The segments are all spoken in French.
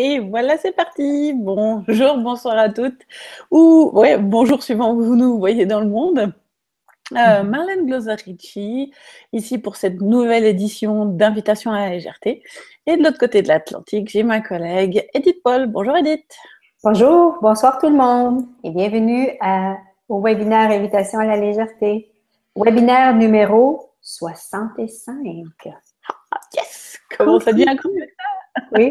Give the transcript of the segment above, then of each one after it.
Et voilà, c'est parti. Bonjour, bonsoir à toutes. Ou, ouais, bonjour suivant où vous nous voyez dans le monde. Euh, mhm. Marlène Glosarici, ici pour cette nouvelle édition d'Invitation à la légèreté. Et de l'autre côté de l'Atlantique, j'ai ma collègue Edith Paul. Bonjour Edith. Bonjour, bonsoir tout le monde et bienvenue au webinaire Invitation à la légèreté. Webinaire numéro 65. Ah, yes! Comment ça devient oui.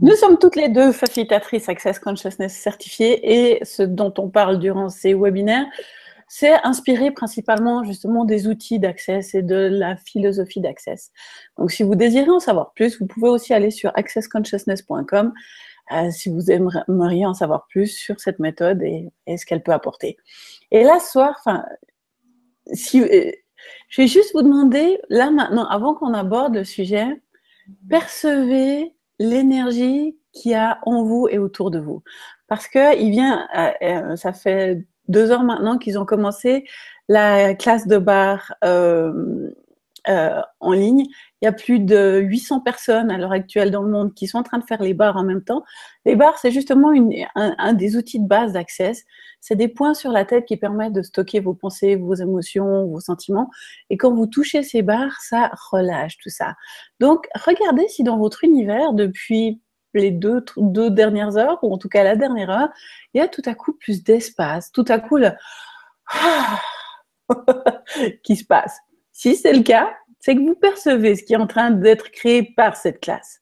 Nous sommes toutes les deux facilitatrices Access Consciousness certifiées et ce dont on parle durant ces webinaires, c'est inspiré principalement justement des outils d'Access et de la philosophie d'Access. Donc si vous désirez en savoir plus, vous pouvez aussi aller sur accessconsciousness.com euh, si vous aimeriez en savoir plus sur cette méthode et, ce qu'elle peut apporter. Et là, ce soir, enfin, si, euh, je vais juste vous demander, là maintenant, avant qu'on aborde le sujet, percevez l'énergie qu'il y a en vous et autour de vous. Parce que il vient, euh, euh, ça fait deux heures maintenant qu'ils ont commencé la classe de bar euh, en ligne. Il y a plus de 800 personnes à l'heure actuelle dans le monde qui sont en train de faire les bars en même temps. Les bars, c'est justement un, des outils de base d'accès. C'est des points sur la tête qui permettent de stocker vos pensées, vos émotions, vos sentiments. Et quand vous touchez ces barres, ça relâche tout ça. Donc, regardez si dans votre univers, depuis les deux, deux dernières heures, ou en tout cas la dernière heure, il y a tout à coup plus d'espace, tout à coup le qui se passe. Si c'est le cas, c'est que vous percevez ce qui est en train d'être créé par cette classe.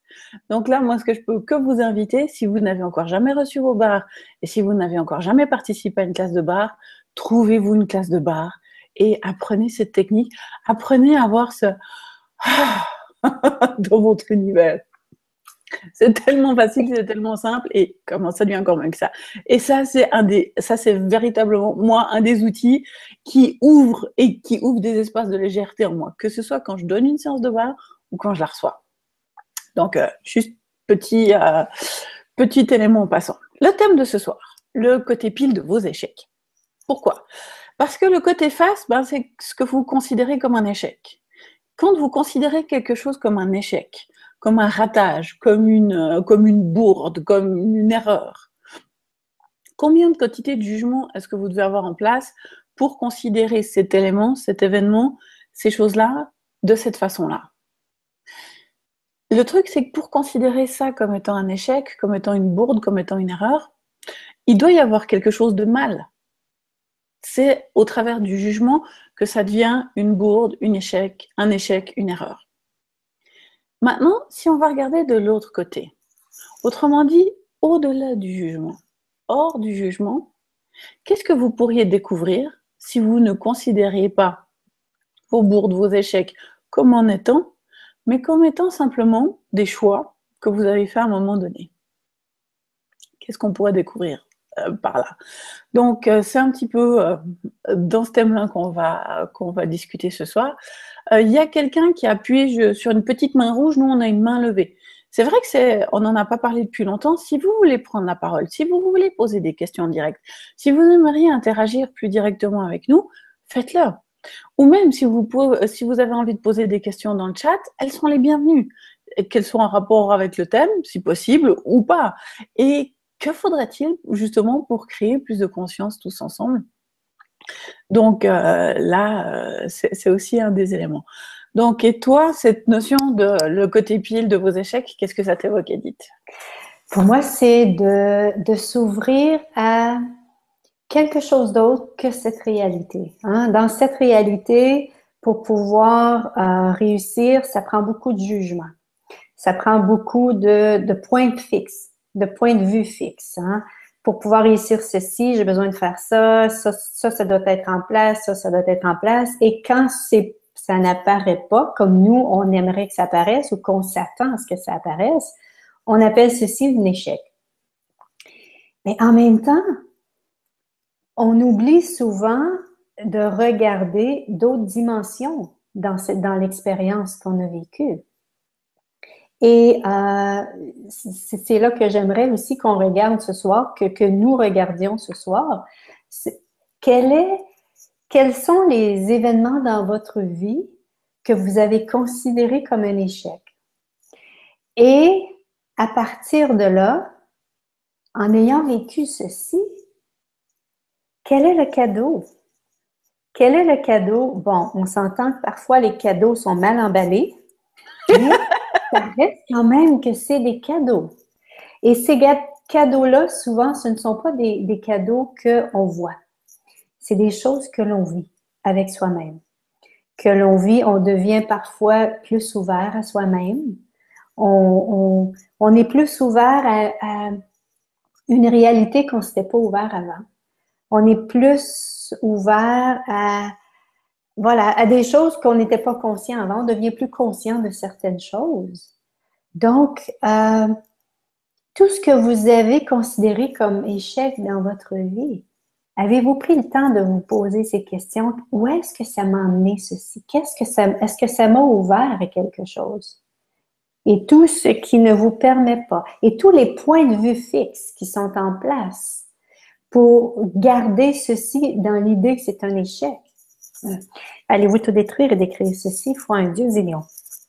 Donc là, moi, ce que je peux que vous inviter, si vous n'avez encore jamais reçu vos bars et si vous n'avez encore jamais participé à une classe de bar, trouvez-vous une classe de bar et apprenez cette technique. Apprenez à avoir ce dans votre univers. C'est tellement facile, c'est tellement simple et comment ça devient encore mieux que ça? Et ça, c'est un des, ça c'est véritablement moi un des outils qui ouvre et qui ouvre des espaces de légèreté en moi, que ce soit quand je donne une séance de bar ou quand je la reçois. Donc euh, juste petit euh, petit élément en passant. Le thème de ce soir, le côté pile de vos échecs. Pourquoi? Parce que le côté face, ben, c'est ce que vous considérez comme un échec. Quand vous considérez quelque chose comme un échec, comme un ratage, comme une, euh, comme une bourde, comme une erreur. Combien de quantités de jugement est-ce que vous devez avoir en place pour considérer cet élément, cet événement, ces choses-là de cette façon-là? Le truc, c'est que pour considérer ça comme étant un échec, comme étant une bourde, comme étant une erreur, il doit y avoir quelque chose de mal. C'est au travers du jugement que ça devient une bourde, un échec, un échec, une erreur. Maintenant, si on va regarder de l'autre côté, autrement dit, au-delà du jugement, hors du jugement, qu'est-ce que vous pourriez découvrir si vous ne considériez pas vos bourdes, vos échecs comme en étant, mais comme étant simplement des choix que vous avez fait à un moment donné? Qu'est-ce qu'on pourrait découvrir euh, par là? Donc, euh, c'est un petit peu euh, dans ce thème-là qu'on va, qu'on va discuter ce soir. Euh, il y a quelqu'un qui a appuyé sur une petite main rouge, nous on a une main levée. C'est vrai que c'est, on n'en a pas parlé depuis longtemps. Si vous voulez prendre la parole, si vous voulez poser des questions en direct, si vous aimeriez interagir plus directement avec nous, faites-le. Ou même si vous, pouvez, si vous avez envie de poser des questions dans le chat, elles sont les bienvenues. Qu'elles soient en rapport avec le thème, si possible, ou pas. Et que faudrait-il justement pour créer plus de conscience tous ensemble? Donc euh, là, euh, c'est aussi un des éléments. Donc, et toi, cette notion de le côté pile de vos échecs, qu'est-ce que ça t'évoque, Edith? Pour moi, c'est de, s'ouvrir à quelque chose d'autre que cette réalité. Hein. Dans cette réalité, pour pouvoir euh, réussir, ça prend beaucoup de jugement. Ça prend beaucoup de, de points fixes, de points de vue fixes. Hein pour pouvoir réussir ceci, j'ai besoin de faire ça, ça, ça, doit être en place, ça, ça doit être en place. Et quand c'est, ça n'apparaît pas comme nous, on aimerait que ça apparaisse ou qu'on s'attend à ce que ça apparaisse, on appelle ceci un échec. Mais en même temps, on oublie souvent de regarder d'autres dimensions dans, dans l'expérience qu'on a vécue. Et euh, c'est là que j'aimerais aussi qu'on regarde ce soir, que, nous regardions ce soir. Quel est, quels sont les événements dans votre vie que vous avez considérés comme un échec? Et à partir de là, en ayant vécu ceci, quel est le cadeau? Quel est le cadeau? Bon, on s'entend que parfois les cadeaux sont mal emballés, ça reste quand même que c'est des cadeaux. Et ces cadeaux-là, souvent, ce ne sont pas des, cadeaux qu'on voit. C'est des choses que l'on vit avec soi-même. Que l'on vit, on devient parfois plus ouvert à soi-même. On, est plus ouvert à, une réalité qu'on ne s'était pas ouvert avant. On est plus ouvert à, voilà, à des choses qu'on n'était pas conscient avant. On devient plus conscient de certaines choses. Donc, euh, tout ce que vous avez considéré comme échec dans votre vie, avez-vous pris le temps de vous poser ces questions? Où est-ce que ça m'a amené ceci? Qu'est-ce que ça, est-ce que ça m'a ouvert à quelque chose? Et tout ce qui ne vous permet pas, et tous les points de vue fixes qui sont en place pour garder ceci dans l'idée que c'est un échec. Allez-vous tout détruire et décrire ceci? Fois un dieu zillion.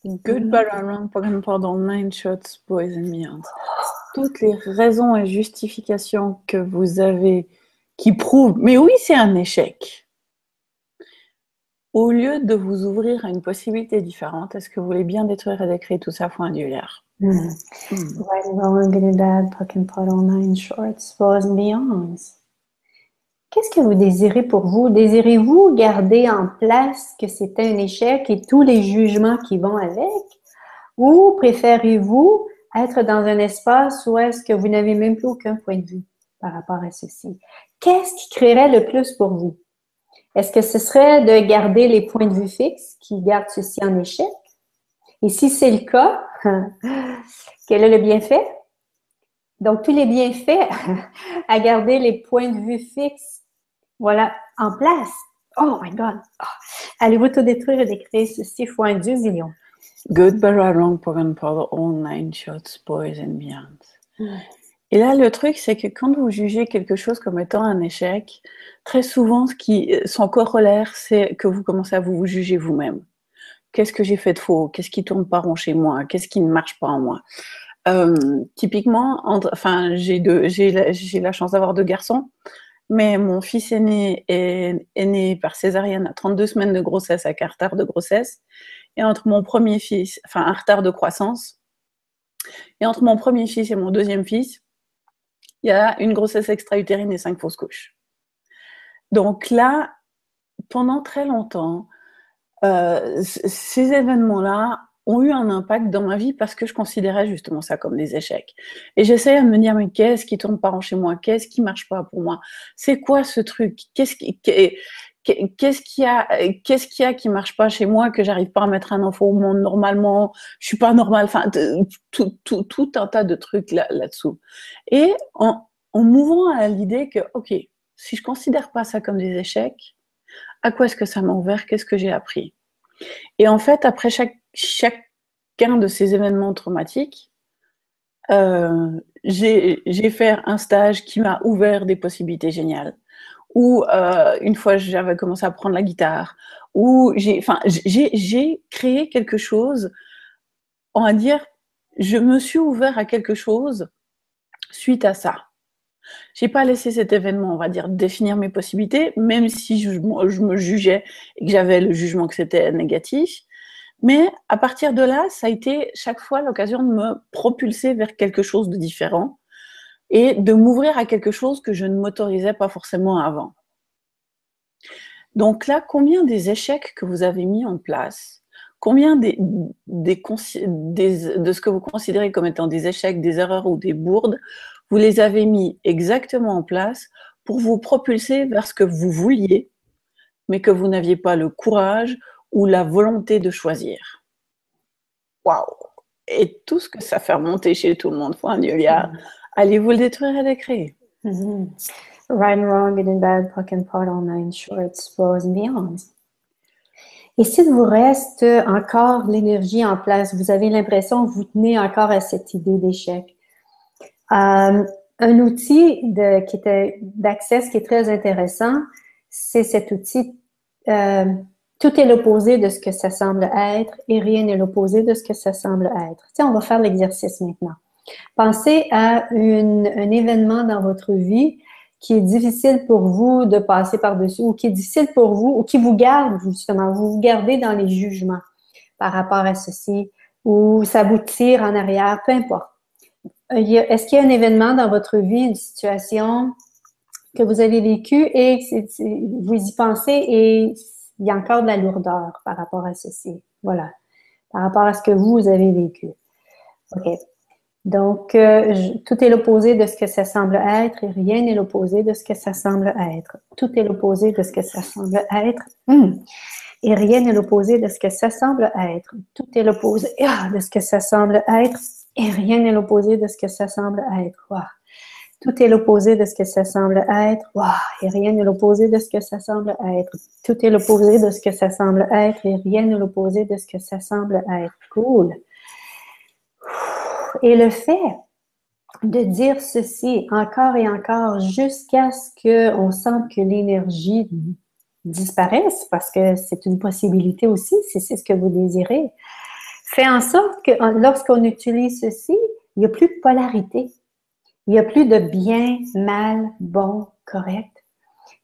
Good around pendant nine shots, boys and beyond. Toutes les raisons et justifications que vous avez qui prouvent, mais oui, c'est un échec. Au lieu de vous ouvrir à une possibilité différente, est-ce que vous voulez bien détruire et décrire tout ça fois un dieu mm. mm. Qu'est-ce que vous désirez pour vous? Désirez-vous garder en place que c'était un échec et tous les jugements qui vont avec? Ou préférez-vous être dans un espace où est-ce que vous n'avez même plus aucun point de vue par rapport à ceci? Qu'est-ce qui créerait le plus pour vous? Est-ce que ce serait de garder les points de vue fixes qui gardent ceci en échec? Et si c'est le cas, quel est le bienfait? Donc, tous les bienfaits à garder les points de vue fixes, voilà, en place. Oh my God! Oh. Allez-vous tout détruire et décrire ceci fois un zillion? Good, but wrong, all nine shots, boys and beyond. Hmm. Et là, le truc, c'est que quand vous jugez quelque chose comme étant un échec, très souvent, ce qui, son corollaire, c'est que vous commencez à vous, vous juger vous-même. Qu'est-ce que j'ai fait de faux? Qu'est-ce qui tourne pas rond chez moi? Qu'est-ce qui ne marche pas en moi? Euh, Typiquement, enfin, j'ai la, chance d'avoir deux garçons, mais mon fils aîné est, est, né par césarienne à 32 semaines de grossesse avec un retard de grossesse, et entre mon premier fils, enfin un retard de croissance, et entre mon premier fils et mon deuxième fils, il y a une grossesse extra-utérine et cinq fausses couches. Donc là, pendant très longtemps, euh, ces événements-là ont eu un impact dans ma vie parce que je considérais justement ça comme des échecs. Et j'essayais de me dire, mais qu'est-ce qui tourne pas en chez moi? Qu'est-ce qui marche pas pour moi? C'est quoi ce truc? Qu'est-ce qui... Qu'est-ce qu'il y a, qu'est-ce qu'il y a qui marche pas chez moi que j'arrive pas à mettre un enfant au monde normalement? Je suis pas normale. Enfin, tout, tout, tout un tas de trucs là, là-dessous. Et en, en mouvant à l'idée que, ok, si je considère pas ça comme des échecs, à quoi est-ce que ça m'a ouvert? Qu'est-ce que j'ai appris? Et en fait, après chaque, chacun de ces événements traumatiques, euh, j'ai fait un stage qui m'a ouvert des possibilités géniales. Ou euh, une fois j'avais commencé à prendre la guitare, ou j'ai, créé quelque chose, on va dire, je me suis ouvert à quelque chose suite à ça. J'ai pas laissé cet événement, on va dire, définir mes possibilités, même si je, me jugeais et que j'avais le jugement que c'était négatif. Mais à partir de là, ça a été chaque fois l'occasion de me propulser vers quelque chose de différent et de m'ouvrir à quelque chose que je ne m'autorisais pas forcément avant. Donc là, combien des échecs que vous avez mis en place, combien de ce que vous considérez comme étant des échecs, des erreurs ou des bourdes, vous les avez mis exactement en place pour vous propulser vers ce que vous vouliez, mais que vous n'aviez pas le courage ou la volonté de choisir. Waouh Et tout ce que ça fait remonter chez tout le monde, point Julia, allez-vous le détruire et l'écrire mm-hmm. Right and wrong, good and bad, puck and part, all nine shorts, floors and beyond. Et s'il vous reste encore l'énergie en place, vous avez l'impression que vous tenez encore à cette idée d'échec, euh, un outil de, qui était d'accès qui est très intéressant, c'est cet outil. Euh, tout est l'opposé de ce que ça semble être et rien n'est l'opposé de ce que ça semble être. Tiens, on va faire l'exercice maintenant. Pensez à un événement dans votre vie qui est difficile pour vous de passer par-dessus ou qui est difficile pour vous ou qui vous garde justement, vous vous gardez dans les jugements par rapport à ceci ou ça vous tire en arrière, peu importe. Est-ce qu'il y a un événement dans votre vie, une situation que vous avez vécue et vous y pensez et il y a encore de la lourdeur par rapport à ceci? Voilà. Par rapport à ce que vous avez vécu. OK. Donc, euh, tout est l'opposé de ce que ça semble être et rien n'est l'opposé de ce que ça semble être. Tout est l'opposé de ce que ça semble être. Hmm. Et rien n'est l'opposé de ce que ça semble être. Tout est l'opposé ah, de ce que ça semble être et rien n'est l'opposé de ce que ça semble être. Tout est l'opposé de ce que ça semble être. Et rien n'est l'opposé de ce que ça semble être. Tout est l'opposé de ce que ça semble être et rien n'est l'opposé de ce que ça semble être. Cool. Et le fait de dire ceci encore et encore jusqu'à ce qu'on sente que l'énergie disparaisse, parce que c'est une possibilité aussi, si c'est ce que vous désirez, fait en sorte que lorsqu'on utilise ceci, il n'y a plus de polarité. Il n'y a plus de bien, mal, bon, correct.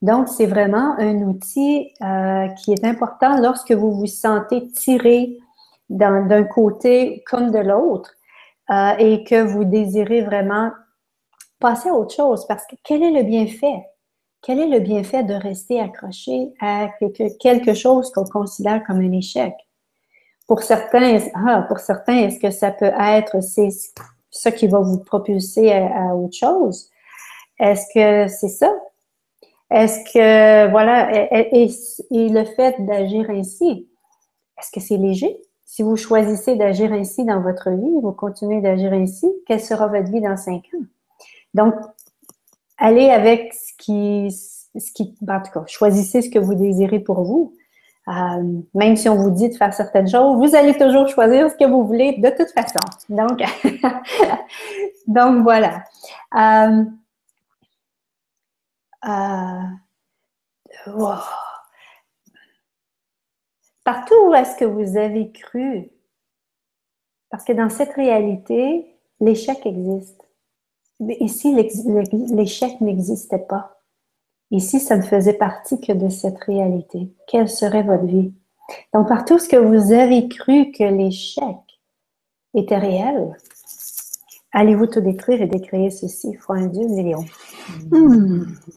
Donc, c'est vraiment un outil euh, qui est important lorsque vous vous sentez tiré d'un côté comme de l'autre. Euh, et que vous désirez vraiment passer à autre chose. Parce que quel est le bienfait? Quel est le bienfait de rester accroché à quelque chose qu'on considère comme un échec? Pour certains, ah, est-ce que ça peut être c'est ce qui va vous propulser à, autre chose? Est-ce que c'est ça? Est-ce que, voilà, et le fait d'agir ainsi, est-ce que c'est léger? Si vous choisissez d'agir ainsi dans votre vie, vous continuez d'agir ainsi, quelle sera votre vie dans cinq ans? Donc, allez avec ce qui, ce qui, en tout cas, choisissez ce que vous désirez pour vous. Euh, même si on vous dit de faire certaines choses, vous allez toujours choisir ce que vous voulez de toute façon. Donc, donc voilà. Euh, euh, Partout où est-ce que vous avez cru, parce que dans cette réalité, l'échec existe. Mais ici, l'échec n'existait pas. Ici, ça ne faisait partie que de cette réalité. Quelle serait votre vie? Donc, partout ce que vous avez cru que l'échec était réel, allez-vous tout détruire et décréer ceci? Fois un Dieu million.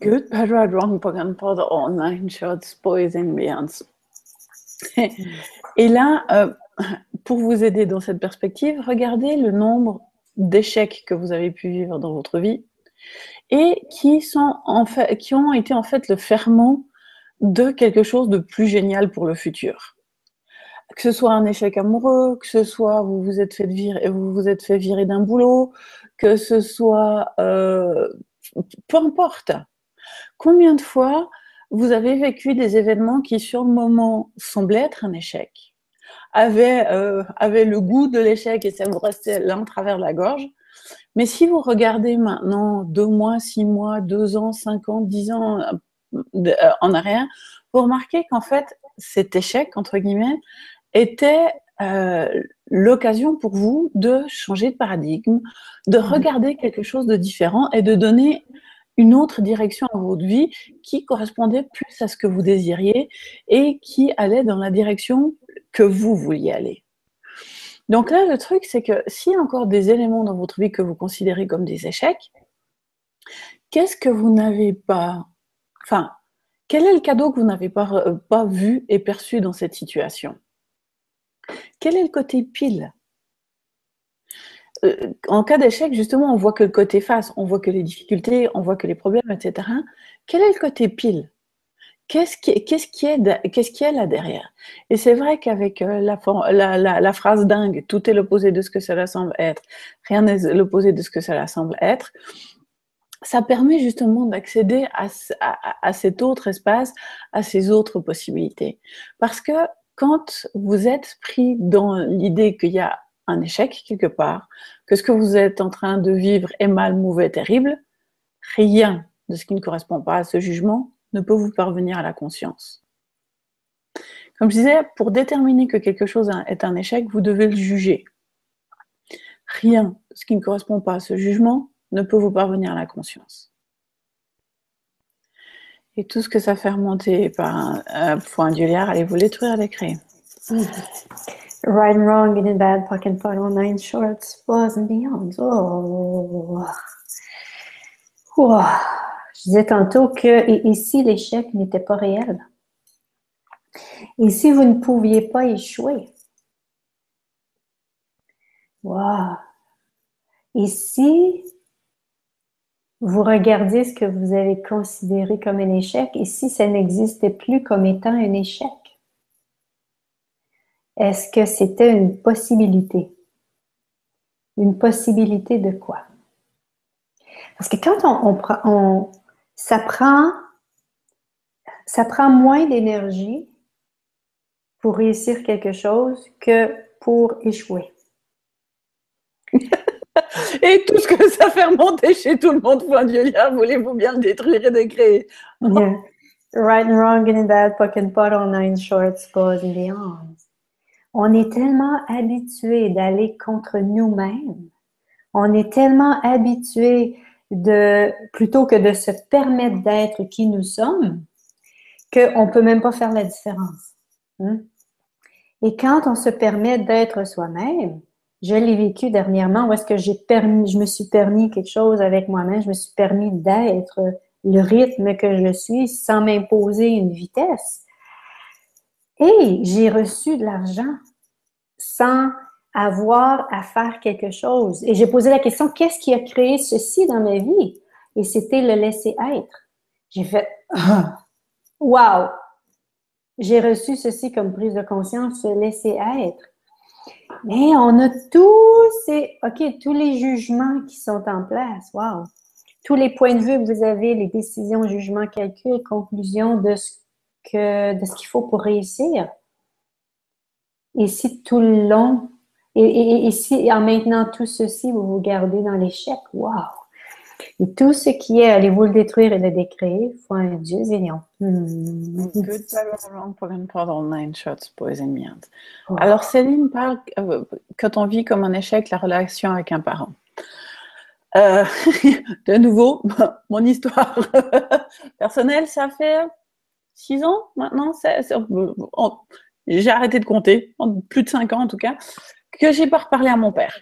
Good, bad, right, wrong, the online shots, boys and. Et là, euh, pour vous aider dans cette perspective, regardez le nombre d'échecs que vous avez pu vivre dans votre vie et qui, sont en fait, qui ont été en fait le ferment de quelque chose de plus génial pour le futur. Que ce soit un échec amoureux, que ce soit vous vous êtes fait virer, vous vous êtes fait virer d'un boulot, que ce soit euh, peu importe. Combien de fois vous avez vécu des événements qui, sur le moment, semblaient être un échec, avaient, euh, le goût de l'échec et ça vous restait l'un travers la gorge. Mais si vous regardez maintenant deux mois, six mois, deux ans, cinq ans, dix ans euh, euh, en arrière, vous remarquez qu'en fait, cet échec, entre guillemets, était l'occasion pour vous de changer de paradigme, de mmh. regarder quelque chose de différent et de donner une autre direction à votre vie qui correspondait plus à ce que vous désiriez et qui allait dans la direction que vous vouliez aller. Donc là, le truc, c'est que s'il y a encore des éléments dans votre vie que vous considérez comme des échecs, qu'est-ce que vous n'avez pas... Enfin, quel est le cadeau que vous n'avez pas, euh, vu et perçu dans cette situation? Quel est le côté pile? Euh, en cas d'échec, justement, on voit que le côté face, on voit que les difficultés, on voit que les problèmes, etc. Quel est le côté pile? Qu'est-ce qui, est, qui est là derrière? Et c'est vrai qu'avec euh, la, phrase dingue, tout est l'opposé de ce que cela semble être, rien n'est l'opposé de ce que cela semble être, ça permet justement d'accéder à, à, cet autre espace, à ces autres possibilités. Parce que quand vous êtes pris dans l'idée qu'il y a un échec quelque part, que ce que vous êtes en train de vivre est mal, mauvais, terrible, rien de ce qui ne correspond pas à ce jugement ne peut vous parvenir à la conscience. Comme je disais, pour déterminer que quelque chose est un échec, vous devez le juger. rien, ce qui ne correspond pas à ce jugement, ne peut vous parvenir à la conscience. Et tout ce que ça fait remonter par un, point d'huilière, allez vous détruire et créer. Right and wrong, in a bad, pocket and nine shorts, was and beyond. Oh. oh. Je disais tantôt que ici, l'échec n'était pas réel? Et si vous ne pouviez pas échouer, wow. Et si vous regardez ce que vous avez considéré comme un échec, et si ça n'existait plus comme étant un échec, est-ce que c'était une possibilité? Une possibilité de quoi? Parce que quand on, on, ça prend, ça prend moins d'énergie pour réussir quelque chose que pour échouer. et tout ce que ça fait remonter chez tout le monde, point Dieu, voulez-vous bien le détruire et décréer? Yeah. Right and wrong, and bad, puck and pot, on nine shorts, goes and beyond. On est tellement habitué d'aller contre nous-mêmes. On est tellement habitué de, plutôt que de se permettre d'être qui nous sommes, qu'on ne peut même pas faire la différence. Hein? Et quand on se permet d'être soi-même, je l'ai vécu dernièrement où est-ce que j'ai permis, je me suis permis quelque chose avec moi-même, je me suis permis d'être le rythme que je suis sans m'imposer une vitesse. Et j'ai reçu de l'argent sans avoir à faire quelque chose. Et j'ai posé la question, qu'est-ce qui a créé ceci dans ma vie? Et c'était le laisser être. J'ai fait, wow! J'ai reçu ceci comme prise de conscience, se laisser être. Mais on a tous ces, OK, tous les jugements qui sont en place. Wow! Tous les points de vue que vous avez, les décisions, jugements, calculs, conclusions de ce que, de ce qu'il faut pour réussir. Et si tout le long, et, si en maintenant tout ceci, vous vous gardez dans l'échec, wow! Et tout ce qui est, allez-vous le détruire et le décréer, foi un Dieu Zélion. Hmm. Good, Alors, Céline parle, euh, quand on vit comme un échec, la relation avec un parent. Euh, de nouveau, mon histoire personnelle, ça fait six ans maintenant. J'ai arrêté de compter, plus de cinq ans en tout cas, que j'ai pas reparlé à mon père.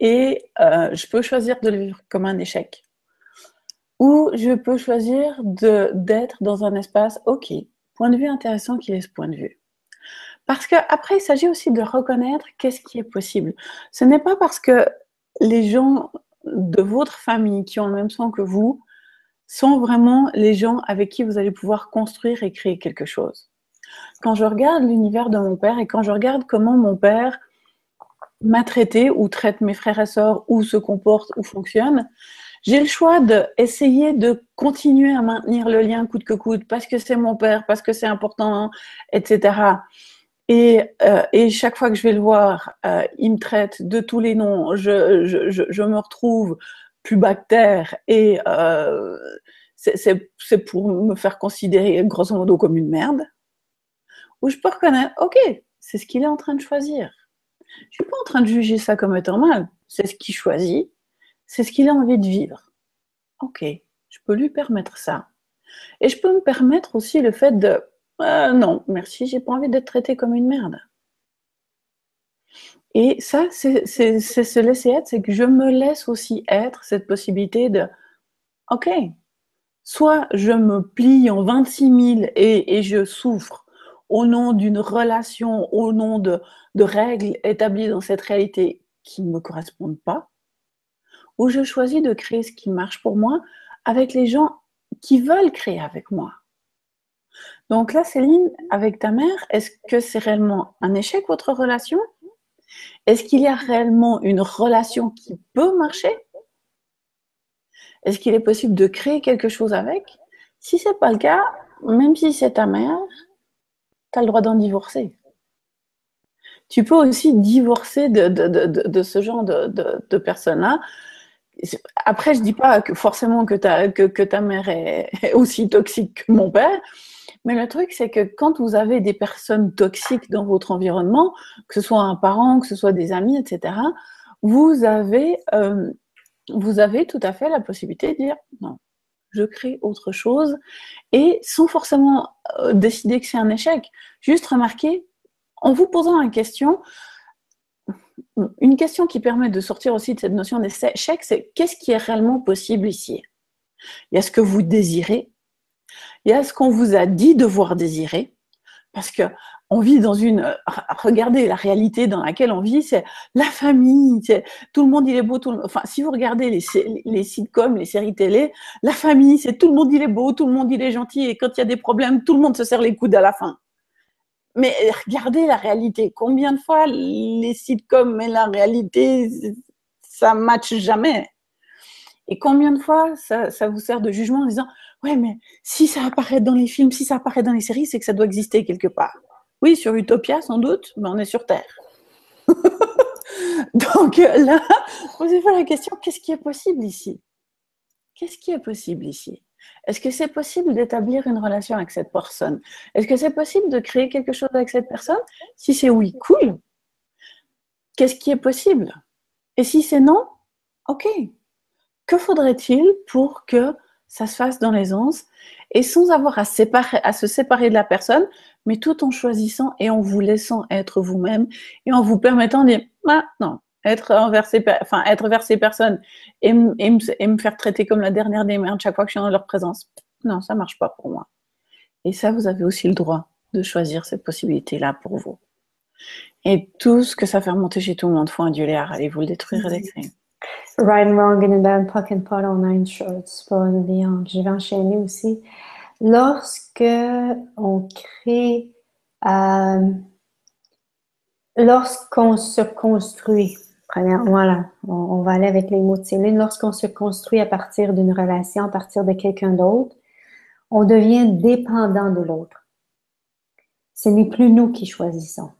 Et euh, je peux choisir de le vivre comme un échec. Ou je peux choisir d'être dans un espace, ok, point de vue intéressant qu'il est ce point de vue. Parce qu'après, il s'agit aussi de reconnaître qu'est-ce qui est possible. Ce n'est pas parce que les gens de votre famille qui ont le même sang que vous sont vraiment les gens avec qui vous allez pouvoir construire et créer quelque chose. Quand je regarde l'univers de mon père et quand je regarde comment mon père m'a traité ou traite mes frères et sœurs ou se comporte ou fonctionne, j'ai le choix d'essayer de continuer à maintenir le lien coûte que coûte parce que c'est mon père, parce que c'est important, etc. Et, euh, et, chaque fois que je vais le voir, euh, il me traite de tous les noms. Je, je, je, me retrouve plus bactère et euh, c'est pour me faire considérer grosso modo comme une merde. Ou je peux reconnaître, ok, c'est ce qu'il est en train de choisir. Je suis pas en train de juger ça comme étant mal. C'est ce qu'il choisit, c'est ce qu'il a envie de vivre. Ok, je peux lui permettre ça. Et je peux me permettre aussi le fait de euh, non, merci, j'ai pas envie d'être traité comme une merde. Et ça, c'est se laisser être, c'est que je me laisse aussi être cette possibilité de ok, soit je me plie en 26 000 et je souffre au nom d'une relation, au nom de, règles établies dans cette réalité qui ne me correspondent pas, ou je choisis de créer ce qui marche pour moi avec les gens qui veulent créer avec moi. Donc là, Céline, avec ta mère, est-ce que c'est réellement un échec votre relation? Est-ce qu'il y a réellement une relation qui peut marcher? Est-ce qu'il est possible de créer quelque chose avec? Si ce n'est pas le cas, même si c'est ta mère, tu as le droit d'en divorcer. Tu peux aussi divorcer de, ce genre de, personnes-là. Après, je ne dis pas que forcément que ta, que, ta mère est, aussi toxique que mon père, mais le truc, c'est que quand vous avez des personnes toxiques dans votre environnement, que ce soit un parent, que ce soit des amis, etc., vous avez, euh, vous avez tout à fait la possibilité de dire non, je crée autre chose et sans forcément euh, décider que c'est un échec. Juste remarquer, en vous posant une question, une question qui permet de sortir aussi de cette notion d'échec, c'est qu'est-ce qui est réellement possible ici? Il y a ce que vous désirez, il y a ce qu'on vous a dit devoir désirer, parce que on vit dans une. Regardez la réalité dans laquelle on vit, c'est la famille. Tout le monde il est beau. Tout enfin, si vous regardez les, les sitcoms, les séries télé, la famille, c'est tout le monde il est beau, tout le monde il est gentil, et quand il y a des problèmes, tout le monde se serre les coudes à la fin. Mais regardez la réalité. Combien de fois les sitcoms et la réalité, ça matche jamais? Et combien de fois ça, ça vous sert de jugement en disant ouais mais si ça apparaît dans les films, si ça apparaît dans les séries, c'est que ça doit exister quelque part. Oui, sur Utopia, sans doute, mais on est sur Terre. Donc là, posez-vous la question, qu'est-ce qui est possible ici? Qu'est-ce qui est possible ici? Est-ce que c'est possible d'établir une relation avec cette personne? Est-ce que c'est possible de créer quelque chose avec cette personne? Si c'est oui, cool. Qu'est-ce qui est possible? Et si c'est non, ok. Que faudrait-il pour que ça se fasse dans l'aisance et sans avoir à, à se séparer de la personne, mais tout en choisissant et en vous laissant être vous-même et en vous permettant de ah, être envers ces, vers ces personnes et, me faire traiter comme la dernière des merdes chaque fois que je suis dans leur présence. Non, ça marche pas pour moi. Et ça, vous avez aussi le droit de choisir cette possibilité-là pour vous. Et tout ce que ça fait remonter chez tout le monde, faut un dieu allez-vous le détruire et l'écrire. Right and wrong in a band, puck and pot all nine shorts, beyond. Je vais enchaîner aussi. Lorsque on crée, euh, lorsqu'on se construit, voilà, on, va aller avec les mots de Céline, lorsqu'on se construit à partir d'une relation, à partir de quelqu'un d'autre, on devient dépendant de l'autre. Ce n'est plus nous qui choisissons.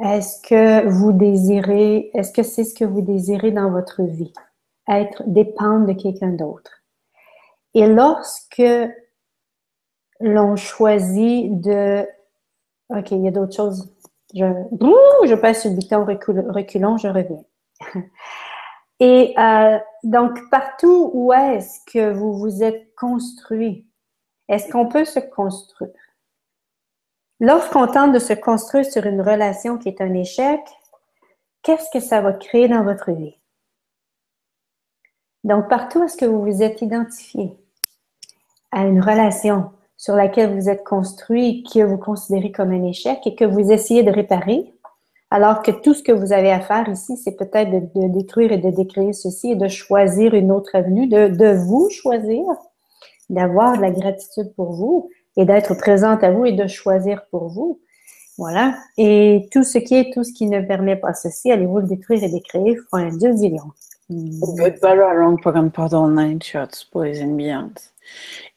Est-ce que vous désirez, est-ce que c'est ce que vous désirez dans votre vie? Être dépendre de quelqu'un d'autre. Et lorsque l'on choisit de, OK, il y a d'autres choses. Je, je passe le bouton reculons, je reviens. Et euh, donc, partout où est-ce que vous vous êtes construit, est-ce qu'on peut se construire? Lorsqu'on tente de se construire sur une relation qui est un échec, qu'est-ce que ça va créer dans votre vie? Donc, partout est-ce que vous vous êtes identifié à une relation sur laquelle vous êtes construit, que vous considérez comme un échec et que vous essayez de réparer, alors que tout ce que vous avez à faire ici, c'est peut-être de, détruire et de décréer ceci et de choisir une autre avenue, de vous choisir, d'avoir de la gratitude pour vous et d'être présente à vous et de choisir pour vous. Voilà. Et tout ce qui est, tout ce qui ne permet pas ceci, allez-vous le détruire et décréer, un dieu zillion.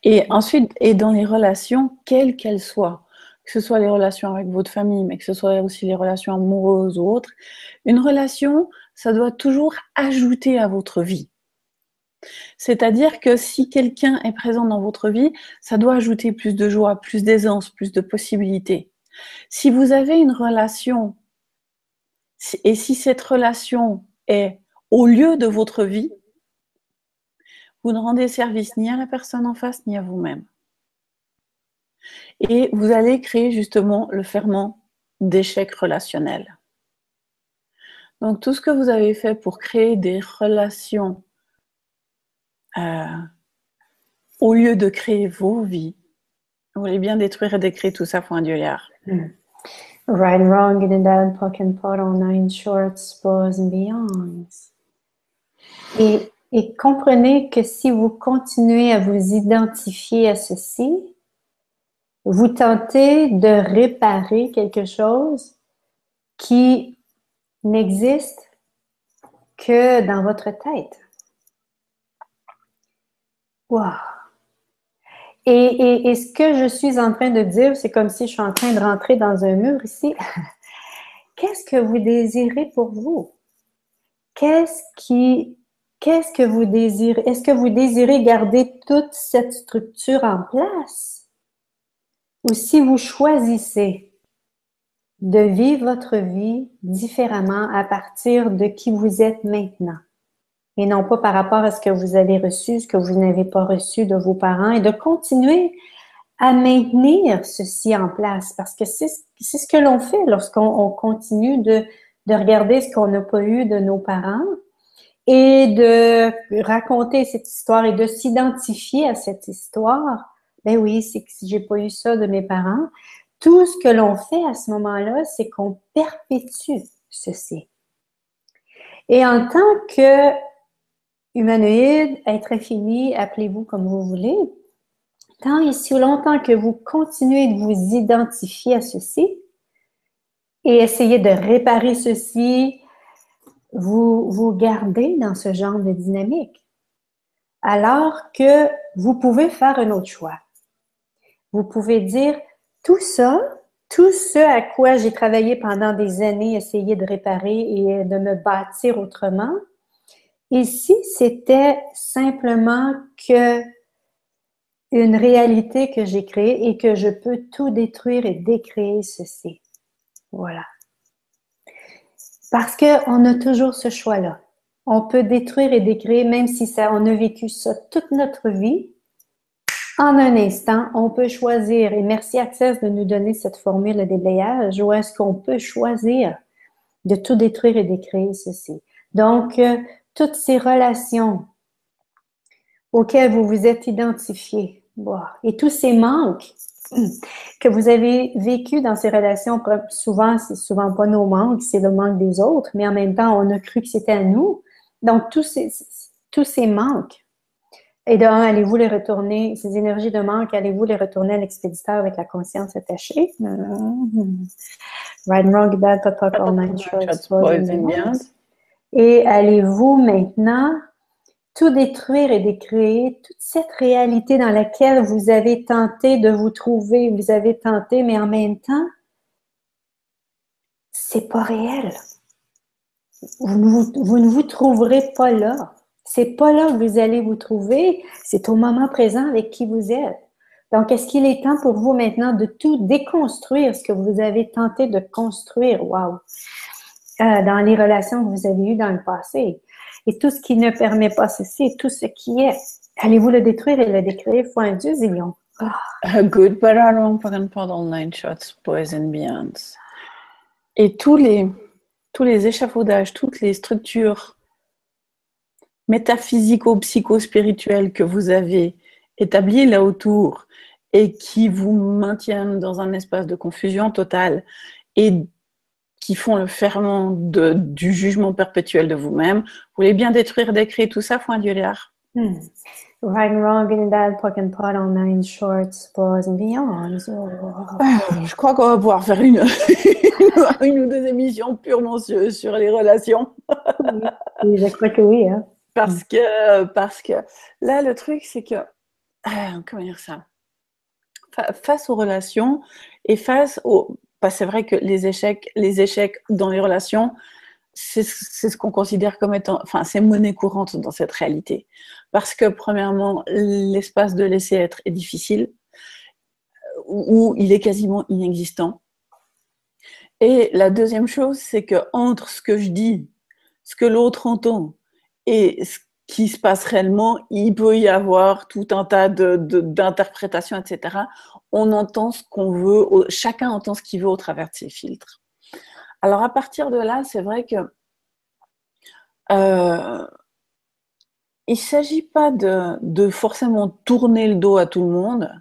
Et ensuite, et dans les relations, quelles qu'elles soient, que ce soit les relations avec votre famille, mais que ce soit aussi les relations amoureuses ou autres, une relation, ça doit toujours ajouter à votre vie. C'est-à-dire que si quelqu'un est présent dans votre vie, ça doit ajouter plus de joie, plus d'aisance, plus de possibilités. Si vous avez une relation, et si cette relation est au lieu de votre vie, vous ne rendez service ni à la personne en face, ni à vous-même. Et vous allez créer justement le ferment d'échec relationnel. Donc tout ce que vous avez fait pour créer des relations euh, au lieu de créer vos vies, vous voulez bien détruire et décrire tout ça pour un liard. Mm. Right wrong, in and down, puck and all nine shorts, spores and beyonds. Et, et comprenez que si vous continuez à vous identifier à ceci, vous tentez de réparer quelque chose qui n'existe que dans votre tête. Et, ce que je suis en train de dire, c'est comme si je suis en train de rentrer dans un mur ici. Qu'est-ce que vous désirez pour vous? Qu'est-ce qui, qu'est-ce que vous désirez? Est-ce que vous désirez garder toute cette structure en place? Ou si vous choisissez de vivre votre vie différemment à partir de qui vous êtes maintenant? Et non pas par rapport à ce que vous avez reçu, ce que vous n'avez pas reçu de vos parents, et de continuer à maintenir ceci en place, parce que c'est ce que l'on fait lorsqu'on continue de, de regarder ce qu'on n'a pas eu de nos parents et de raconter cette histoire et de s'identifier à cette histoire. Ben oui, c'est que si j'ai pas eu ça de mes parents, tout ce que l'on fait à ce moment-là, c'est qu'on perpétue ceci. Et en tant que humanoïde, être infini, appelez-vous comme vous voulez, tant et si longtemps que vous continuez de vous identifier à ceci et essayer de réparer ceci, vous vous gardez dans ce genre de dynamique. Alors que vous pouvez faire un autre choix. Vous pouvez dire, tout ça, tout ce à quoi j'ai travaillé pendant des années, essayer de réparer et de me bâtir autrement, ici, c'était simplement que une réalité que j'ai créée et que je peux tout détruire et décréer ceci. Voilà. Parce qu'on a toujours ce choix-là. On peut détruire et décréer, même si on a vécu ça toute notre vie, en un instant, on peut choisir, et merci Access de nous donner cette formule de déblayage, où est-ce qu'on peut choisir de tout détruire et d'écrire ceci. Donc, euh, toutes ces relations auxquelles vous vous êtes identifié, et tous ces manques que vous avez vécu dans ces relations, souvent, c'est souvent pas nos manques, c'est le manque des autres, mais en même temps, on a cru que c'était à nous. Donc, tous ces, tous ces manques. Et de un, allez-vous les retourner, ces énergies de manque, allez-vous les retourner à l'expéditeur avec la conscience attachée? Right and wrong, bad, talk, all night, Et allez-vous maintenant tout détruire et décréer toute cette réalité dans laquelle vous avez tenté de vous trouver, vous avez tenté, mais en même temps, c'est pas réel. Vous, ne vous trouverez pas là. C'est pas là que vous allez vous trouver, c'est au moment présent avec qui vous êtes. Donc, est-ce qu'il est temps pour vous maintenant de tout déconstruire ce que vous avez tenté de construire, wow, euh, dans les relations que vous avez eues dans le passé? Et tout ce qui ne permet pas ceci, tout ce qui est, allez-vous le détruire et le décrire un Dieu zillion? Oh. Good, but I don't all nine shots, and beyonds. Et tous les, tous les échafaudages, toutes les structures métaphysico-psycho-spirituels que vous avez établis là autour et qui vous maintiennent dans un espace de confusion totale et qui font le ferment de, du jugement perpétuel de vous-même, vous voulez bien détruire, décrire tout ça, point du hmm. Right and wrong, in that plug and pot on nine shorts, pause and beyond. Euh, je crois qu'on va pouvoir faire une, une, ou deux émissions purement sur, sur les relations. oui, je crois que oui. Hein. Parce que, parce que là, le truc, c'est que, ah, comment dire ça? Face aux relations et face aux. C'est vrai que les échecs, les échecs dans les relations, c'est ce qu'on considère comme étant. Enfin, c'est monnaie courante dans cette réalité. Parce que, premièrement, l'espace de laisser être est difficile, ou il est quasiment inexistant. Et la deuxième chose, c'est que entre ce que je dis, ce que l'autre entend, et ce qui se passe réellement, il peut y avoir tout un tas d'interprétations, de, etc. On entend ce qu'on veut, chacun entend ce qu'il veut au travers de ses filtres. Alors à partir de là, c'est vrai que euh, il ne s'agit pas de, forcément tourner le dos à tout le monde,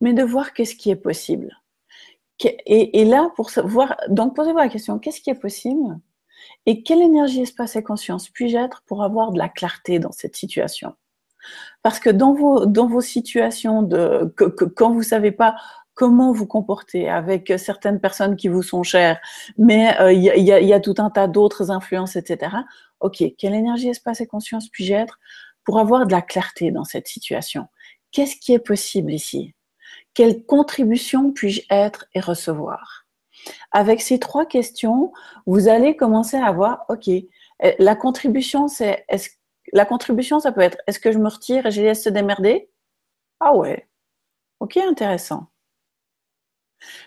mais de voir qu'est-ce qui est possible. Et, et là, pour savoir, donc posez-vous la question, qu'est-ce qui est possible et quelle énergie, espace et conscience puis-je être pour avoir de la clarté dans cette situation? Parce que dans vos, dans vos situations, de, quand vous ne savez pas comment vous comporter avec certaines personnes qui vous sont chères, mais euh, il y, y, a tout un tas d'autres influences, etc. Ok, quelle énergie, espace et conscience puis-je être pour avoir de la clarté dans cette situation? Qu'est-ce qui est possible ici? Quelle contribution puis-je être et recevoir? Avec ces trois questions, vous allez commencer à voir, OK, euh, la contribution, c'est, est-ce, la contribution, ça peut être, est-ce que je me retire et je laisse se démerder? Ah ouais, OK, intéressant.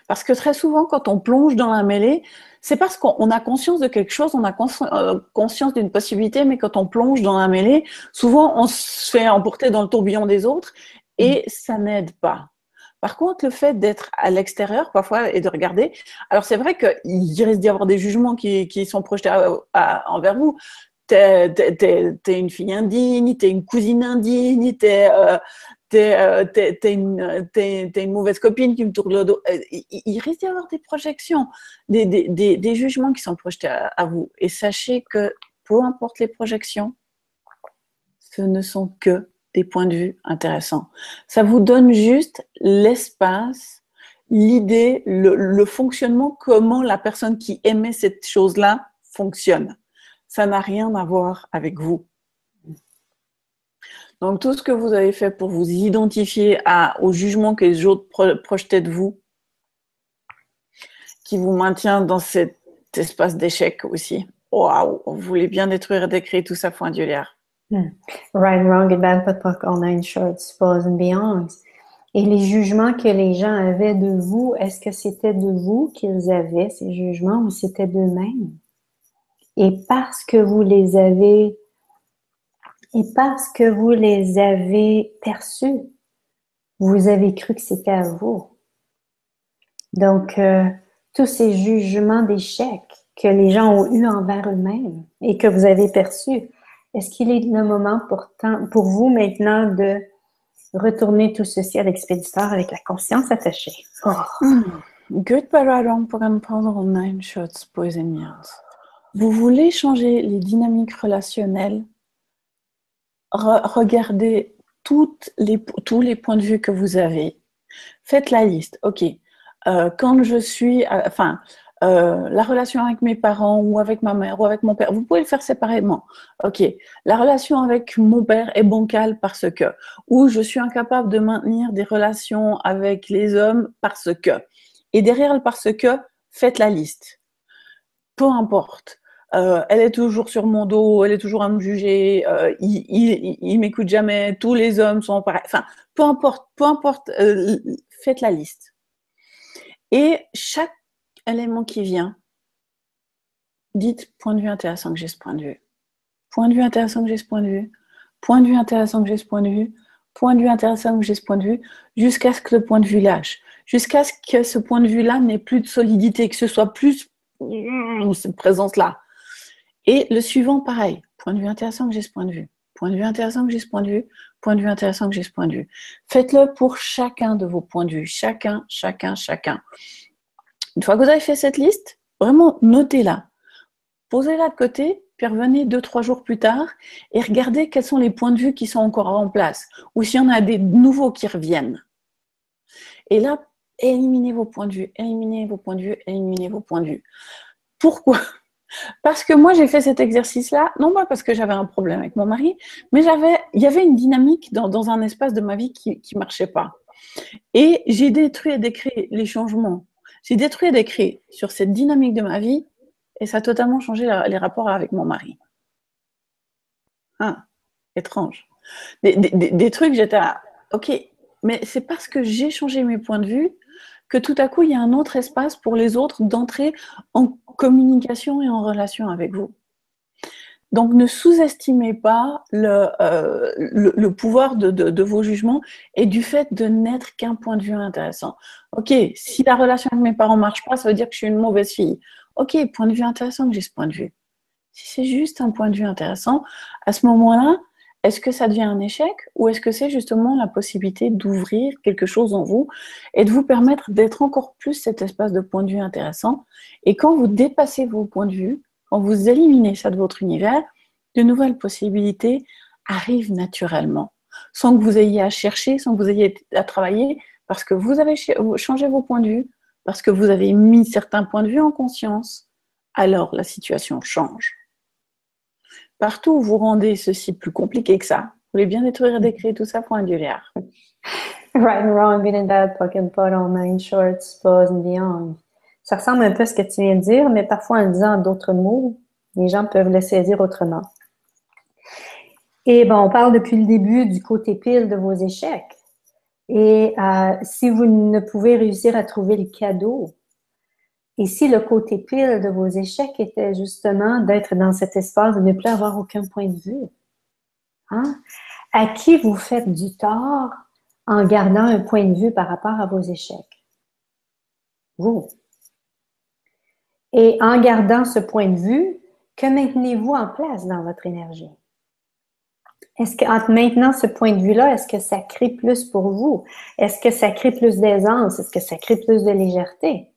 Parce que très souvent, quand on plonge dans la mêlée, c'est parce qu'on a conscience de quelque chose, on a euh, conscience d'une possibilité, mais quand on plonge dans la mêlée, souvent on se fait emporter dans le tourbillon des autres et ça n'aide pas. Par contre, le fait d'être à l'extérieur parfois et de regarder, alors c'est vrai qu'il risque d'y avoir des jugements qui, sont projetés envers vous. T'es es, une fille indigne, t'es une cousine indigne, t'es euh, euh, une, mauvaise copine qui me tourne le dos. Euh, il, risque d'y avoir des projections, des, jugements qui sont projetés à, vous. Et sachez que peu importe les projections, ce ne sont que des points de vue intéressants. Ça vous donne juste l'espace, l'idée, le, fonctionnement, comment la personne qui aimait cette chose-là fonctionne. Ça n'a rien à voir avec vous. Donc tout ce que vous avez fait pour vous identifier au jugement que les autres projetaient de vous, qui vous maintient dans cet espace d'échec aussi. Waouh, vous voulez bien détruire et décrire tout ça, point l'air. Hmm. Right, wrong, and bad, but on nine short, suppose and beyond. Et les jugements que les gens avaient de vous, est-ce que c'était de vous qu'ils avaient ces jugements ou c'était d'eux-mêmes? Et parce que vous les avez, et parce que vous les avez perçus, vous avez cru que c'était à vous. Donc, euh, tous ces jugements d'échec que les gens ont eus envers eux-mêmes et que vous avez perçus, est-ce qu'il est le moment pour vous maintenant de retourner tout ceci à l'expéditeur avec la conscience attachée? Oh. Hmm. Good prendre nine shots, Vous voulez changer les dynamiques relationnelles? regardez tous les points de vue que vous avez. Faites la liste. OK. Euh, quand je suis, euh, enfin, euh, la relation avec mes parents ou avec ma mère ou avec mon père, vous pouvez le faire séparément. Ok, la relation avec mon père est bancale parce que, ou je suis incapable de maintenir des relations avec les hommes parce que. Et derrière le parce que, faites la liste. Peu importe. Euh, elle est toujours sur mon dos, elle est toujours à me juger, euh, il, il, m'écoute jamais, tous les hommes sont pareils. Enfin, peu importe, peu importe, faites la liste. Et chaque élément qui vient, dites point de vue intéressant que j'ai ce point de vue. Point de vue intéressant que j'ai ce point de vue. Point de vue intéressant que j'ai ce point de vue. Point de vue intéressant que j'ai ce point de vue. Jusqu'à ce que le point de vue lâche. Jusqu'à ce que ce point de vue-là n'ait plus de solidité, que ce soit plus cette présence-là. Et le suivant, pareil. Point de vue intéressant que j'ai ce point de vue. Point de vue intéressant que j'ai ce point de vue. Point de vue intéressant que j'ai ce point de vue. Faites-le pour chacun de vos points de vue. Chacun, chacun, chacun. Une fois que vous avez fait cette liste, vraiment notez-la. Posez-la de côté, puis revenez deux, trois jours plus tard et regardez quels sont les points de vue qui sont encore en place ou s'il y en a des nouveaux qui reviennent. Et là, éliminez vos points de vue, éliminez vos points de vue, éliminez vos points de vue. Pourquoi? Parce que moi, j'ai fait cet exercice-là, non pas parce que j'avais un problème avec mon mari, mais il y avait une dynamique dans, un espace de ma vie qui ne marchait pas. Et j'ai détruit et décrit les changements j'ai détruit et décrit sur cette dynamique de ma vie et ça a totalement changé les rapports avec mon mari. Ah, étrange. Des, trucs, j'étais à, ok, mais c'est parce que j'ai changé mes points de vue que tout à coup, il y a un autre espace pour les autres d'entrer en communication et en relation avec vous. Donc ne sous-estimez pas le, euh, pouvoir de, de, de, vos jugements et du fait de n'être qu'un point de vue intéressant. Ok, si la relation avec mes parents marche pas, ça veut dire que je suis une mauvaise fille. Ok, point de vue intéressant que j'ai ce point de vue. Si c'est juste un point de vue intéressant, à ce moment-là, est-ce que ça devient un échec ou est-ce que c'est justement la possibilité d'ouvrir quelque chose en vous et de vous permettre d'être encore plus cet espace de point de vue intéressant? Et quand vous dépassez vos points de vue, quand vous éliminez ça de votre univers, de nouvelles possibilités arrivent naturellement, sans que vous ayez à chercher, sans que vous ayez à travailler, parce que vous avez changé vos points de vue, parce que vous avez mis certains points de vue en conscience, alors la situation change. Partout où vous rendez ceci plus compliqué que ça, vous voulez bien détruire et décrire tout ça, point liard. Right and wrong, good and bad, poke and pot, all nine shorts, pause and beyond. Ça ressemble un peu à ce que tu viens de dire, mais parfois en disant d'autres mots, les gens peuvent le saisir autrement. Et bon, on parle depuis le début du côté pile de vos échecs. Et euh, si vous ne pouvez réussir à trouver le cadeau, et si le côté pile de vos échecs était justement d'être dans cet espace, de ne plus avoir aucun point de vue, hein, à qui vous faites du tort en gardant un point de vue par rapport à vos échecs? Vous. Et en gardant ce point de vue, que maintenez-vous en place dans votre énergie? Est-ce qu'en maintenant ce point de vue-là, est-ce que ça crée plus pour vous? Est-ce que ça crée plus d'aisance? Est-ce que ça crée plus de légèreté?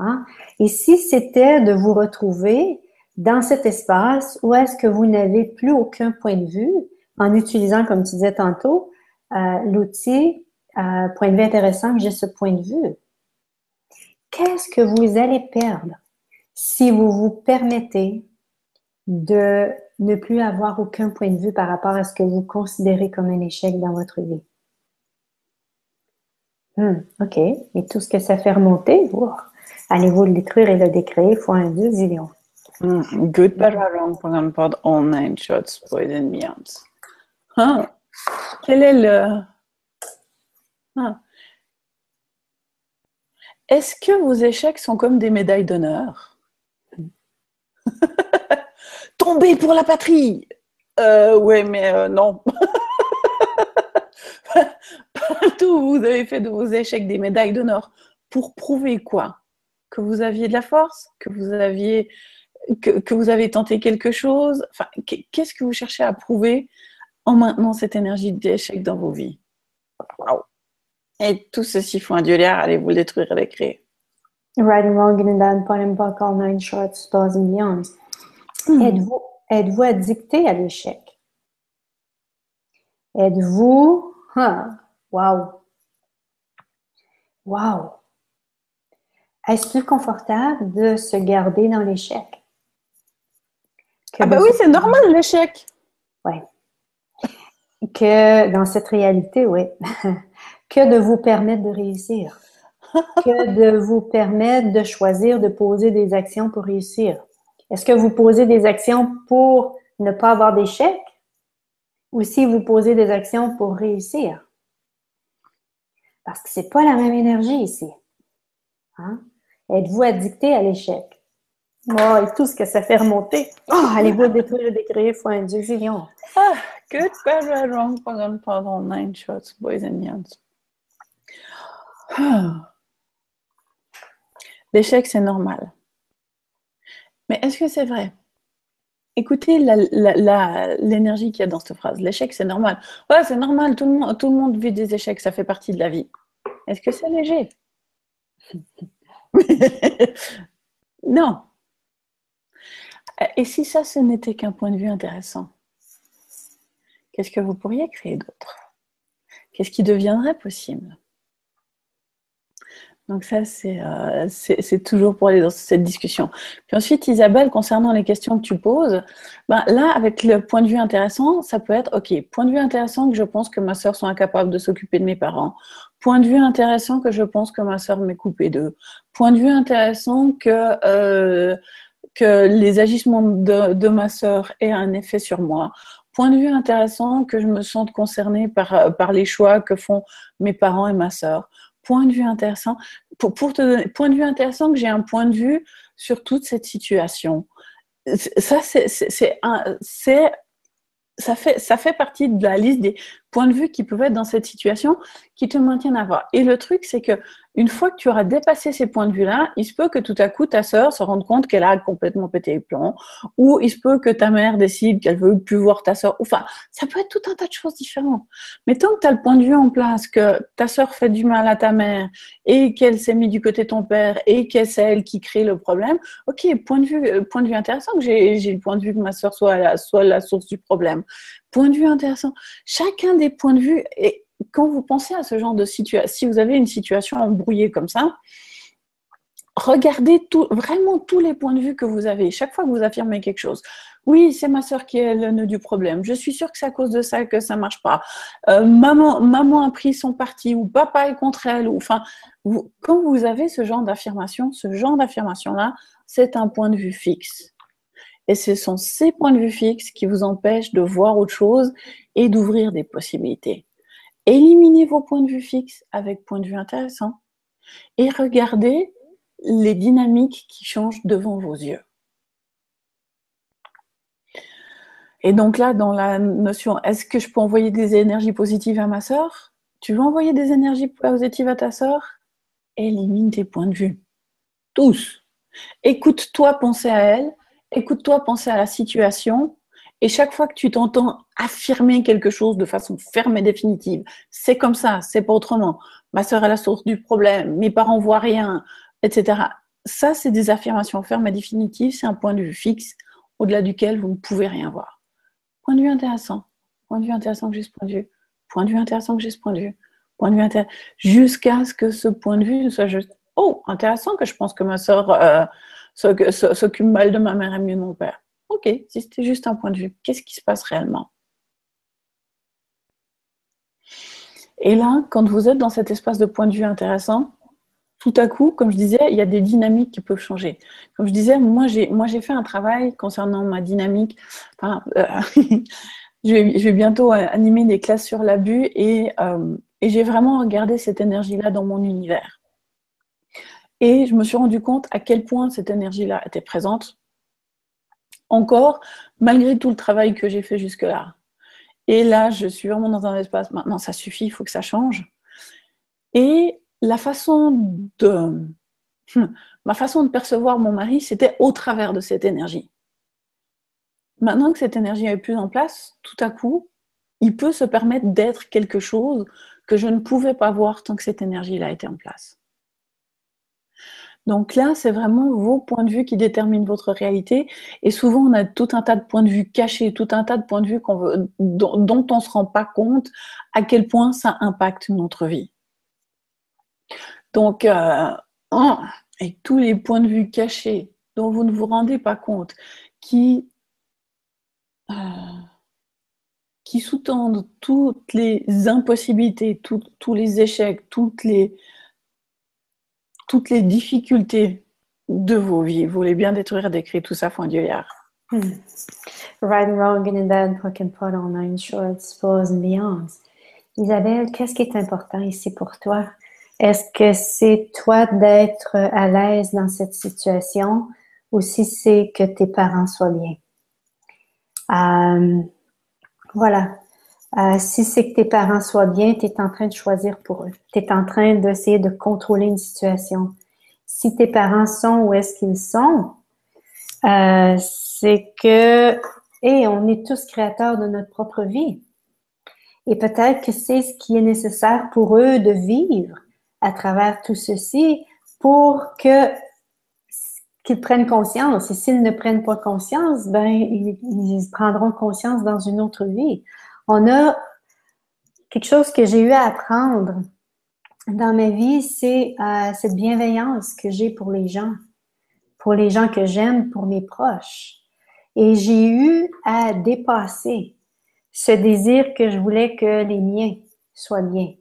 Hein? Et si c'était de vous retrouver dans cet espace où est-ce que vous n'avez plus aucun point de vue en utilisant, comme tu disais tantôt, euh, l'outil euh, point de vue intéressant, j'ai ce point de vue. Qu'est-ce que vous allez perdre si vous vous permettez de ne plus avoir aucun point de vue par rapport à ce que vous considérez comme un échec dans votre vie? Hmm, OK. Et tout ce que ça fait remonter, allez-vous le détruire et le décréer fois un zillion. Mm, good, bad, wrong, pod, all nine shots, poison beyond. Hein? Quel est le. Est-ce que vos échecs sont comme des médailles d'honneur? Tomber pour la patrie. Euh, ouais, mais euh, non. Partout, vous avez fait de vos échecs des médailles d'honneur. Pour prouver quoi? Que vous aviez de la force Que vous aviez que, vous avez tenté quelque chose enfin, Qu'est-ce que vous cherchez à prouver en maintenant cette énergie d'échec dans vos vies? Et tout ceci font un dieu allez vous le détruire et le créer. Right and wrong and then put and buck all nine shorts, stars and beyond. Hmm. Êtes-vous êtes addicté à l'échec? Êtes-vous... Wow! Wow! Est-ce plus confortable de se garder dans l'échec? Ah ben oui, c'est normal l'échec. Oui. Que dans cette réalité, oui. que de vous permettre de réussir. que de vous permettre de choisir de poser des actions pour réussir. Est-ce que vous posez des actions pour ne pas avoir d'échec? Ou si vous posez des actions pour réussir? Parce que ce n'est pas la même énergie ici. Hein? Êtes-vous addicté à l'échec? Oh, et tout ce que ça fait remonter. Oh, allez-vous détruire décrire fois un zillion. Ah, boys and youngs. L'échec, c'est normal. Mais est-ce que c'est vrai? Écoutez l'énergie qu'il y a dans cette phrase. L'échec, c'est normal. Ouais, c'est normal. Tout le monde vit des échecs. Ça fait partie de la vie. Est-ce que c'est léger? Non. Et si ça, ce n'était qu'un point de vue intéressant Qu'est-ce que vous pourriez créer d'autre? Qu'est-ce qui deviendrait possible? Donc ça, euh, c'est toujours pour aller dans cette discussion. Puis ensuite, Isabelle, concernant les questions que tu poses, ben là, avec le point de vue intéressant, ça peut être, OK, point de vue intéressant que je pense que ma soeur soit incapable de s'occuper de mes parents. Point de vue intéressant que je pense que ma soeur m'est coupée d'eux. Point de vue intéressant que, euh, que les agissements de, de ma soeur aient un effet sur moi point de vue intéressant que je me sente concernée par, par les choix que font mes parents et ma sœur point de vue intéressant, pour, pour te donner, point de vue intéressant que j'ai un point de vue sur toute cette situation. Ça, c'est, ça fait, ça fait partie de la liste des points de vue qui peuvent être dans cette situation qui te maintiennent à voir. Et le truc, c'est que une fois que tu auras dépassé ces points de vue-là, il se peut que tout à coup ta sœur se rende compte qu'elle a complètement pété les plombs, ou il se peut que ta mère décide qu'elle veut plus voir ta sœur. Enfin, ça peut être tout un tas de choses différentes. Mais tant que tu as le point de vue en place que ta sœur fait du mal à ta mère et qu'elle s'est mise du côté de ton père et que c'est elle qui crée le problème, ok, point de vue, euh, point de vue intéressant que j'ai le point de vue que ma sœur soit la, soit la source du problème. Point de vue intéressant. Chacun des points de vue est quand vous pensez à ce genre de situation, si vous avez une situation embrouillée comme ça, regardez vraiment tous les points de vue que vous avez. Chaque fois que vous affirmez quelque chose, oui, c'est ma soeur qui est le nœud du problème. Je suis sûre que c'est à cause de ça que ça marche pas. Euh, maman, maman a pris son parti ou papa est contre elle. Ou, enfin, quand vous avez ce genre d'affirmation, ce genre d'affirmation-là, c'est un point de vue fixe. Et ce sont ces points de vue fixes qui vous empêchent de voir autre chose et d'ouvrir des possibilités. éliminez vos points de vue fixes avec points de vue intéressants et regardez les dynamiques qui changent devant vos yeux. Et donc là, dans la notion, est-ce que je peux envoyer des énergies positives à ma sœur? Tu veux envoyer des énergies positives à ta sœur? Élimine tes points de vue. Tous. Écoute-toi penser à elle, écoute-toi penser à la situation, et chaque fois que tu t'entends affirmer quelque chose de façon ferme et définitive, c'est comme ça, c'est pas autrement. Ma sœur est la source du problème, mes parents voient rien, etc. Ça, c'est des affirmations fermes et définitives, c'est un point de vue fixe au-delà duquel vous ne pouvez rien voir. Point de vue intéressant, point de vue intéressant que j'ai ce point de vue, point de vue intéressant que j'ai ce point de vue, point de vue intéressant, jusqu'à ce que ce point de vue soit juste, oh, intéressant que je pense que ma sœur euh, s'occupe mal de ma mère et mieux de mon père. Ok, si c'était juste un point de vue, qu'est-ce qui se passe réellement? Et là, quand vous êtes dans cet espace de point de vue intéressant, tout à coup, comme je disais, il y a des dynamiques qui peuvent changer. Comme je disais, moi j'ai fait un travail concernant ma dynamique. Euh, je, vais, bientôt animer des classes sur l'abus et, euh, et j'ai vraiment regardé cette énergie-là dans mon univers. Et je me suis rendu compte à quel point cette énergie-là était présente encore, malgré tout le travail que j'ai fait jusque-là. Et là, je suis vraiment dans un espace, maintenant ça suffit, il faut que ça change. Et la façon de, ma façon de percevoir mon mari, c'était au travers de cette énergie. Maintenant que cette énergie est plus en place, tout à coup, il peut se permettre d'être quelque chose que je ne pouvais pas voir tant que cette énergie-là était en place. Donc là, c'est vraiment vos points de vue qui déterminent votre réalité. Et souvent, on a tout un tas de points de vue cachés, tout un tas de points de vue dont, on ne se rend pas compte à quel point ça impacte notre vie. Donc, euh, avec tous les points de vue cachés dont vous ne vous rendez pas compte, qui, euh, qui sous-tendent toutes les impossibilités, tous les échecs, toutes les, toutes les difficultés de vos vies. Vous voulez bien détruire, décrire tout ça, Dieuillard. Hmm. Right and wrong and then put on nine short suppose and beyond. Isabelle, qu'est-ce qui est important ici pour toi? Est-ce que c'est toi d'être à l'aise dans cette situation ou si c'est que tes parents soient bien? Euh, voilà. Euh, si c'est que tes parents soient bien, tu es en train de choisir pour eux. Tu es en train d'essayer de contrôler une situation. Si tes parents sont où est-ce qu'ils sont, euh, c'est que, et on est tous créateurs de notre propre vie. Et peut-être que c'est ce qui est nécessaire pour eux de vivre à travers tout ceci pour que qu'ils prennent conscience. Et s'ils ne prennent pas conscience, ben ils prendront conscience dans une autre vie on a quelque chose que j'ai eu à apprendre dans ma vie, c'est euh, cette bienveillance que j'ai pour les gens, pour les gens que j'aime, pour mes proches. Et j'ai eu à dépasser ce désir que je voulais que les miens soient bien.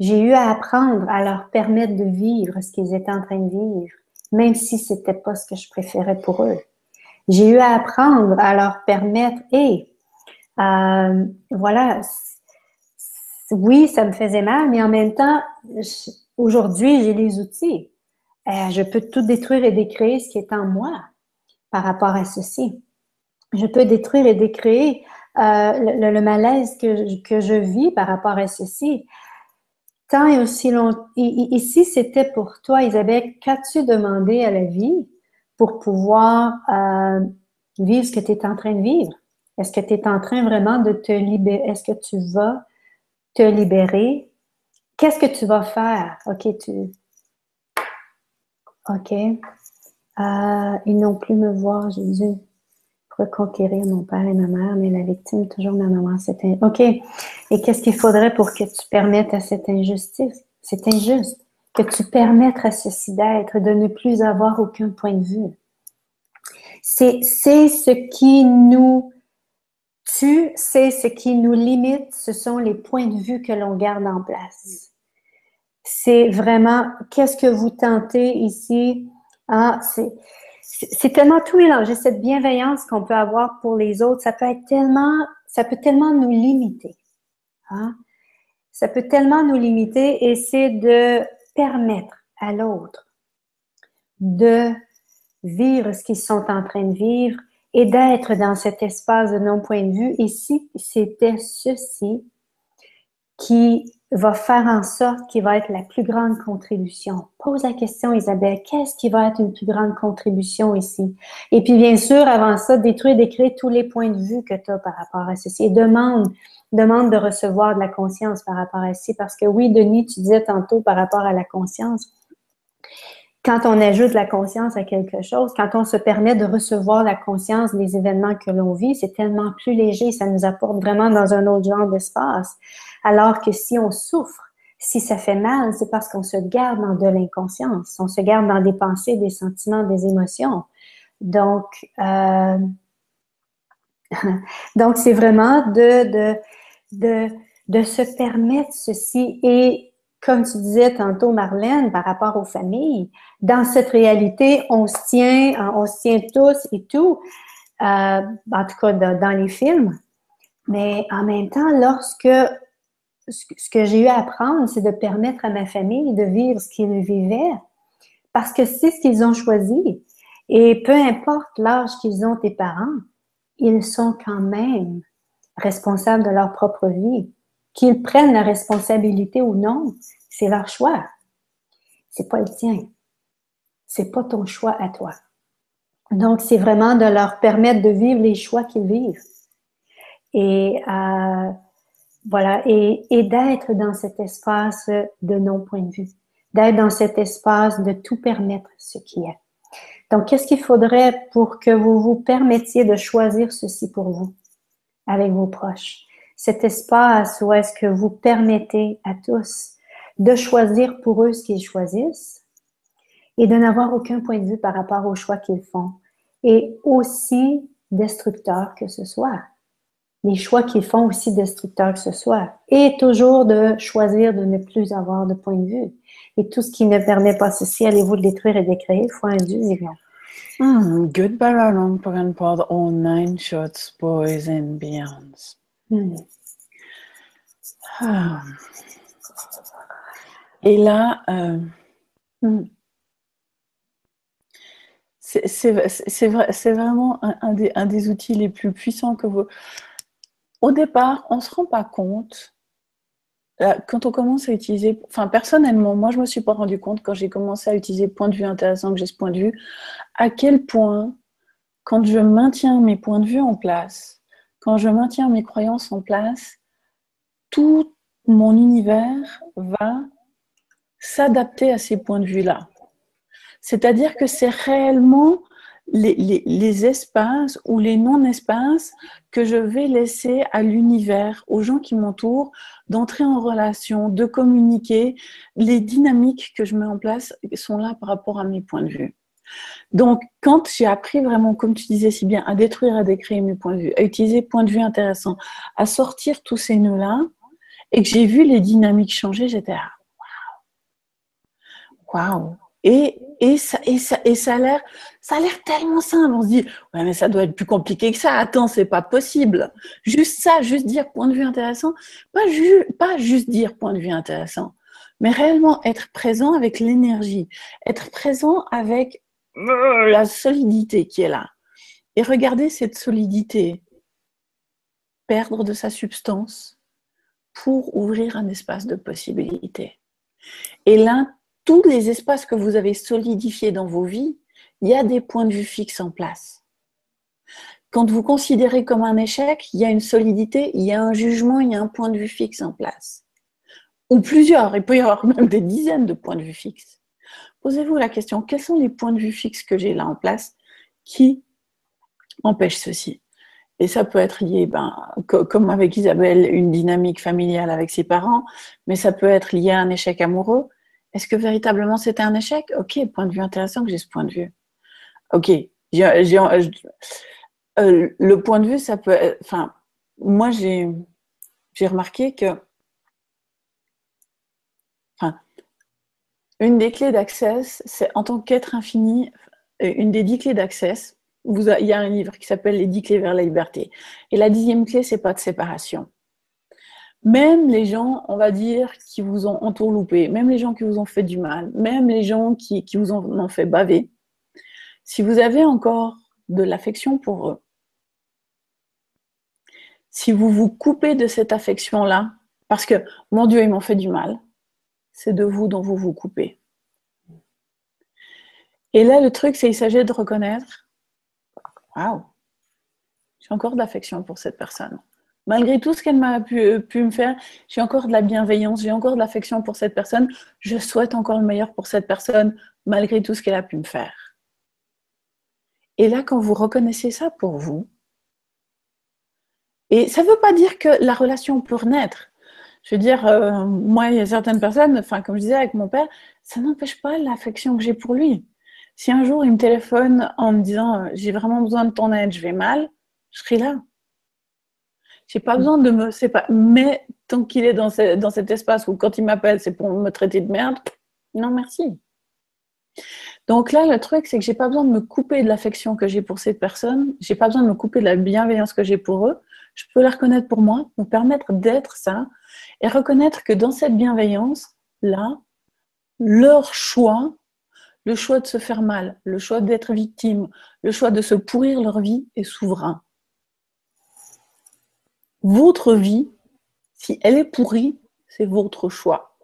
J'ai eu à apprendre à leur permettre de vivre ce qu'ils étaient en train de vivre, même si c'était pas ce que je préférais pour eux. J'ai eu à apprendre à leur permettre, et euh, voilà, oui, ça me faisait mal, mais en même temps, aujourd'hui, j'ai les outils. Euh, je peux tout détruire et décréer ce qui est en moi par rapport à ceci. Je peux détruire et décréer euh, le, malaise que, je vis par rapport à ceci. Tant et aussi longtemps. Ici, c'était pour toi, Isabelle, qu'as-tu demandé à la vie pour pouvoir vivre ce que tu es en train de vivre? Est-ce que tu es en train vraiment de te libérer? Est-ce que tu vas te libérer? Qu'est-ce que tu vas faire? OK, tu. OK. Euh, ils n'ont plus me voir, Jésus, pour conquérir mon père et ma mère, mais la victime, toujours ma maman. C'est OK. Et qu'est-ce qu'il faudrait pour que tu permettes à cette injustice? C'est injuste. Que tu permettes à ceci d'être, de ne plus avoir aucun point de vue. C'est ce qui nous tu sais ce qui nous limite, ce sont les points de vue que l'on garde en place. C'est vraiment qu'est-ce que vous tentez ici? Ah, c'est tellement tout mélangé, cette bienveillance qu'on peut avoir pour les autres, ça peut être tellement, ça peut tellement nous limiter. Hein? ça peut tellement nous limiter et c'est de permettre à l'autre de vivre ce qu'ils sont en train de vivre et d'être dans cet espace de non-point de vue. Et si c'était ceci qui va faire en sorte qu'il va être la plus grande contribution? Pose la question, Isabelle, qu'est-ce qui va être une plus grande contribution ici? Et puis, bien sûr, avant ça, détruire, décrire tous les points de vue que tu as par rapport à ceci. Et demande, demande de recevoir de la conscience par rapport à ceci. Parce que oui, Denis, tu disais tantôt par rapport à la conscience, quand on ajoute la conscience à quelque chose, quand on se permet de recevoir la conscience des événements que l'on vit, c'est tellement plus léger, ça nous apporte vraiment dans un autre genre d'espace. Alors que si on souffre, si ça fait mal, c'est parce qu'on se garde dans de l'inconscience, on se garde dans des pensées, des sentiments, des émotions. Donc, euh, donc c'est vraiment de, de, de, de se permettre ceci et comme tu disais tantôt, Marlène, par rapport aux familles, dans cette réalité, on se tient, on se tient tous et tout, euh, en tout cas dans, les films. Mais en même temps, lorsque ce que j'ai eu à apprendre, c'est de permettre à ma famille de vivre ce qu'ils vivaient, parce que c'est ce qu'ils ont choisi. Et peu importe l'âge qu'ils ont, tes parents, ils sont quand même responsables de leur propre vie qu'ils prennent la responsabilité ou non, c'est leur choix. C'est pas le tien. C'est pas ton choix à toi. Donc, c'est vraiment de leur permettre de vivre les choix qu'ils vivent. Et euh, voilà, et, et d'être dans cet espace de non-point de vue, d'être dans cet espace de tout permettre ce qui est. Donc, qu'est-ce qu'il faudrait pour que vous vous permettiez de choisir ceci pour vous, avec vos proches? Cet espace où est-ce que vous permettez à tous de choisir pour eux ce qu'ils choisissent et de n'avoir aucun point de vue par rapport aux choix qu'ils font. Et aussi destructeurs que ce soit. Les choix qu'ils font aussi destructeurs que ce soit. Et toujours de choisir de ne plus avoir de point de vue. Et tout ce qui ne permet pas ceci, allez-vous le détruire et décréer, fois un Dieu, Hmm, goodbye, long all nine shots, boys and beyonds. Hmm. Ah. Et là, euh, hmm. c'est vraiment un, des, outils les plus puissants que vous... Au départ, on ne se rend pas compte, quand on commence à utiliser, enfin personnellement, moi je ne me suis pas rendu compte quand j'ai commencé à utiliser point de vue intéressant, que j'ai ce point de vue, à quel point, quand je maintiens mes points de vue en place, quand je maintiens mes croyances en place, tout mon univers va s'adapter à ces points de vue-là. C'est-à-dire que c'est réellement les, espaces ou les non-espaces que je vais laisser à l'univers, aux gens qui m'entourent, d'entrer en relation, de communiquer. Les dynamiques que je mets en place sont là par rapport à mes points de vue. Donc, quand j'ai appris vraiment, comme tu disais si bien, à détruire, à décréer mes points de vue, à utiliser points de vue intéressants, à sortir tous ces nœuds-là, et que j'ai vu les dynamiques changer, j'étais là, waouh, waouh. Et, et, ça, et, ça, et ça a l'air, ça a l'air tellement simple. On se dit, ouais, mais ça doit être plus compliqué que ça. Attends, c'est pas possible. Juste ça, juste dire point de vue intéressant, pas, pas juste dire point de vue intéressant, mais réellement être présent avec l'énergie, être présent avec la solidité qui est là. Et regardez cette solidité perdre de sa substance pour ouvrir un espace de possibilité. Et là, tous les espaces que vous avez solidifiés dans vos vies, il y a des points de vue fixes en place. Quand vous considérez comme un échec, il y a une solidité, il y a un jugement, il y a un point de vue fixe en place. Ou plusieurs, il peut y avoir même des dizaines de points de vue fixes. Posez-vous la question, quels sont les points de vue fixes que j'ai là en place qui empêchent ceci? Et ça peut être lié, ben, comme avec Isabelle, une dynamique familiale avec ses parents, mais ça peut être lié à un échec amoureux. Est-ce que véritablement c'était un échec? Ok, point de vue intéressant que j'ai ce point de vue. Ok, euh, le point de vue, ça peut enfin, moi j'ai remarqué que Une des clés d'accès, c'est en tant qu'être infini, euh, une des dix clés d'accès, il y a un livre qui s'appelle Les dix clés vers la liberté. Et la dixième clé, c'est pas de séparation. même les gens, on va dire, qui vous ont entourloupé, même les gens qui vous ont fait du mal, même les gens qui, vous ont, ont fait baver, si vous avez encore de l'affection pour eux, si vous vous coupez de cette affection-là, parce que mon Dieu, ils m'ont fait du mal, c'est de vous dont vous vous coupez. Et là, le truc, c'est qu'il s'agit de reconnaître, waouh, j'ai encore de l'affection pour cette personne. Malgré tout ce qu'elle m'a pu, pu, me faire, j'ai encore de la bienveillance, j'ai encore de l'affection pour cette personne. Je souhaite encore le meilleur pour cette personne, malgré tout ce qu'elle a pu me faire. Et là, quand vous reconnaissez ça pour vous, et ça ne veut pas dire que la relation peut renaître. Je veux dire, euh, moi, il y a certaines personnes, enfin, comme je disais avec mon père, ça n'empêche pas l'affection que j'ai pour lui. Si un jour il me téléphone en me disant euh, j'ai vraiment besoin de ton aide, je vais mal, je serai là. J'ai pas besoin de me. C'est pas. Mais tant qu'il est dans, dans cet espace où quand il m'appelle, c'est pour me traiter de merde, non merci. Donc là, le truc, c'est que j'ai pas besoin de me couper de l'affection que j'ai pour cette personne. J'ai pas besoin de me couper de la bienveillance que j'ai pour eux. Je peux la reconnaître pour moi, me permettre d'être ça et reconnaître que dans cette bienveillance-là, leur choix, le choix de se faire mal, le choix d'être victime, le choix de se pourrir leur vie est souverain. Votre vie, si elle est pourrie, c'est votre choix.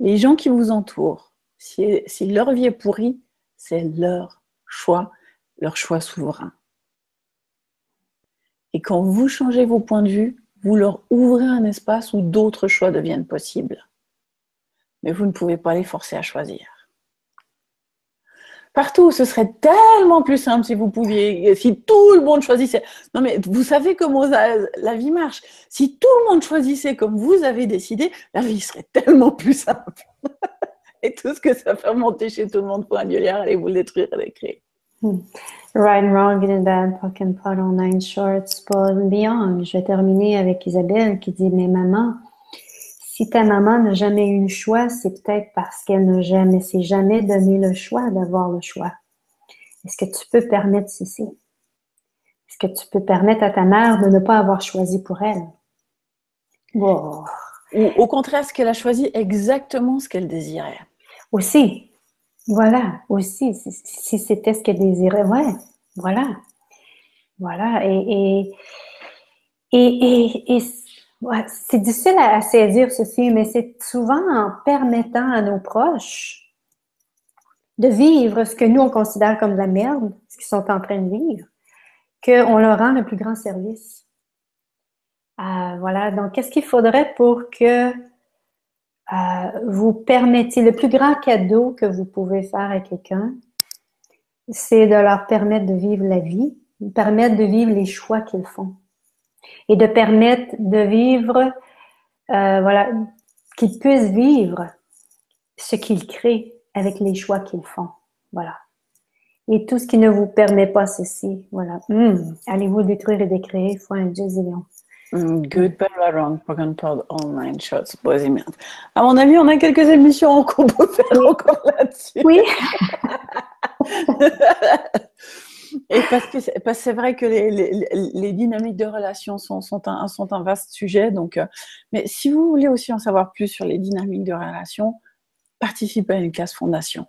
Les gens qui vous entourent, si, si leur vie est pourrie, c'est leur choix, leur choix souverain. Et quand vous changez vos points de vue, vous leur ouvrez un espace où d'autres choix deviennent possibles. Mais vous ne pouvez pas les forcer à choisir. Partout, ce serait tellement plus simple si vous pouviez, si tout le monde choisissait. Non, mais vous savez comment la vie marche. Si tout le monde choisissait comme vous avez décidé, la vie serait tellement plus simple. Et tout ce que ça fait monter chez tout le monde pour un milliard, allez vous le détruire et l'écrire. Hmm. Right and Wrong, Good and Bad, Puck and Pot, All Nine Shorts, Paul Beyond. Je vais terminer avec Isabelle qui dit, mais maman, si ta maman n'a jamais eu le choix, c'est peut-être parce qu'elle n'a jamais, s'est jamais donné le choix d'avoir le choix. Est-ce que tu peux permettre ceci? Est-ce que tu peux permettre à ta mère de ne pas avoir choisi pour elle? Ou au contraire, est-ce qu'elle a choisi exactement ce qu'elle désirait? Aussi, voilà, aussi, si, c'était ce qu'elle désirait, ouais, voilà. Voilà, et, et, et, et, c'est difficile à, saisir ceci, mais c'est souvent en permettant à nos proches de vivre ce que nous, on considère comme de la merde, ce qu'ils sont en train de vivre, qu'on leur rend le plus grand service. Euh, voilà, donc qu'est-ce qu'il faudrait pour que euh, vous permettez, le plus grand cadeau que vous pouvez faire à quelqu'un, c'est de leur permettre de vivre la vie, de permettre de vivre les choix qu'ils font et de permettre de vivre, euh, voilà, qu'ils puissent vivre ce qu'ils créent avec les choix qu'ils font. Voilà. Et tout ce qui ne vous permet pas ceci, voilà. Hmm. Allez-vous détruire et décréer? Fois un zillion. Mm, good, bad, right, wrong, broken pod, online shots, boys et merde. À mon avis, on a quelques émissions qu'on peut faire encore là-dessus. Oui. et parce que c'est vrai que les, les, les, dynamiques de relations sont, sont, un, sont un vaste sujet. Donc, euh, mais si vous voulez aussi en savoir plus sur les dynamiques de relations, participez à une classe fondation.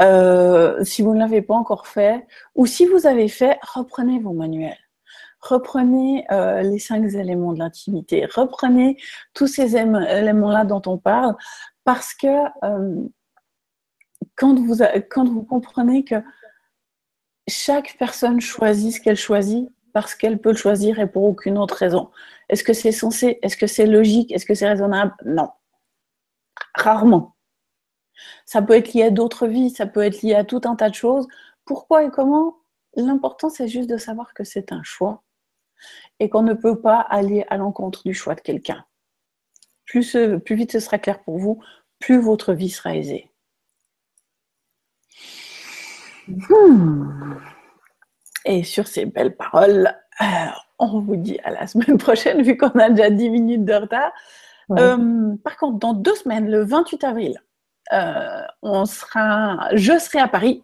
Euh, si vous ne l'avez pas encore fait, ou si vous avez fait, reprenez vos manuels reprenez euh, les cinq éléments de l'intimité, reprenez tous ces éléments-là dont on parle, parce que euh, quand, vous, quand vous comprenez que chaque personne choisit ce qu'elle choisit parce qu'elle peut le choisir et pour aucune autre raison. Est-ce que c'est censé Est-ce que c'est logique Est-ce que c'est raisonnable? Non. Rarement. Ça peut être lié à d'autres vies, ça peut être lié à tout un tas de choses. Pourquoi et comment? L'important, c'est juste de savoir que c'est un choix et qu'on ne peut pas aller à l'encontre du choix de quelqu'un. Plus, plus vite ce sera clair pour vous, plus votre vie sera aisée. Hmm. Et sur ces belles paroles, euh, on vous dit à la semaine prochaine, vu qu'on a déjà 10 minutes de retard. Euh, par contre, dans deux semaines, le 28 avril, euh, on sera, je serai à Paris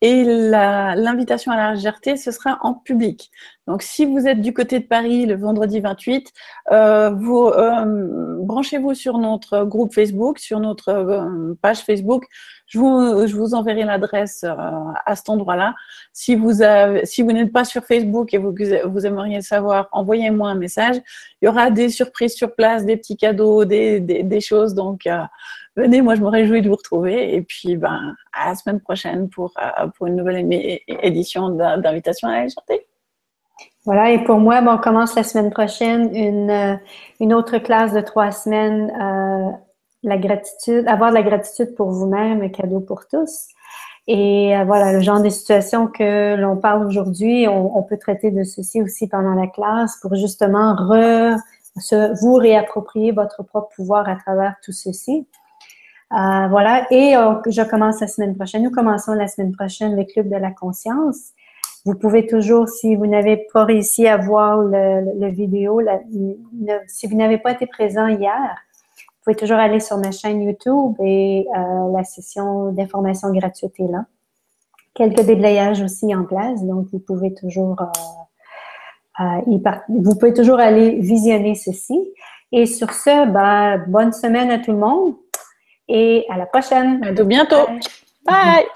Et l'invitation à la légèreté, ce sera en public. Donc, si vous êtes du côté de Paris le vendredi 28, euh, vous euh, branchez-vous sur notre groupe Facebook, sur notre euh, page Facebook. Je vous, enverrai l'adresse à cet endroit-là. Si vous n'êtes pas sur Facebook et vous, vous aimeriez savoir, envoyez-moi un message. Il y aura des surprises sur place, des petits cadeaux, des, des, des choses. Donc, venez, moi je me réjouis de vous retrouver. Et puis, ben, à la semaine prochaine pour, euh, pour une nouvelle édition d'invitation à la chanter. Voilà, et pour moi, bon, on commence la semaine prochaine une, euh, une autre classe de trois semaines, euh, la gratitude, avoir de la gratitude pour vous-même, cadeau pour tous. Et voilà, le genre de situation que l'on parle aujourd'hui, on, on, peut traiter de ceci aussi pendant la classe pour justement re, se, vous réapproprier votre propre pouvoir à travers tout ceci. Euh, voilà, et euh, je commence la semaine prochaine. Nous commençons la semaine prochaine le Club de la conscience. Vous pouvez toujours, si vous n'avez pas réussi à voir le, vidéo, si vous n'avez pas été présent hier, vous pouvez toujours aller sur ma chaîne YouTube et euh, la session d'information gratuite est là. Quelques déblayages aussi en place, donc vous pouvez toujours, vous pouvez toujours aller visionner ceci. Et sur ce, ben, bonne semaine à tout le monde et à la prochaine. À bientôt. Bye.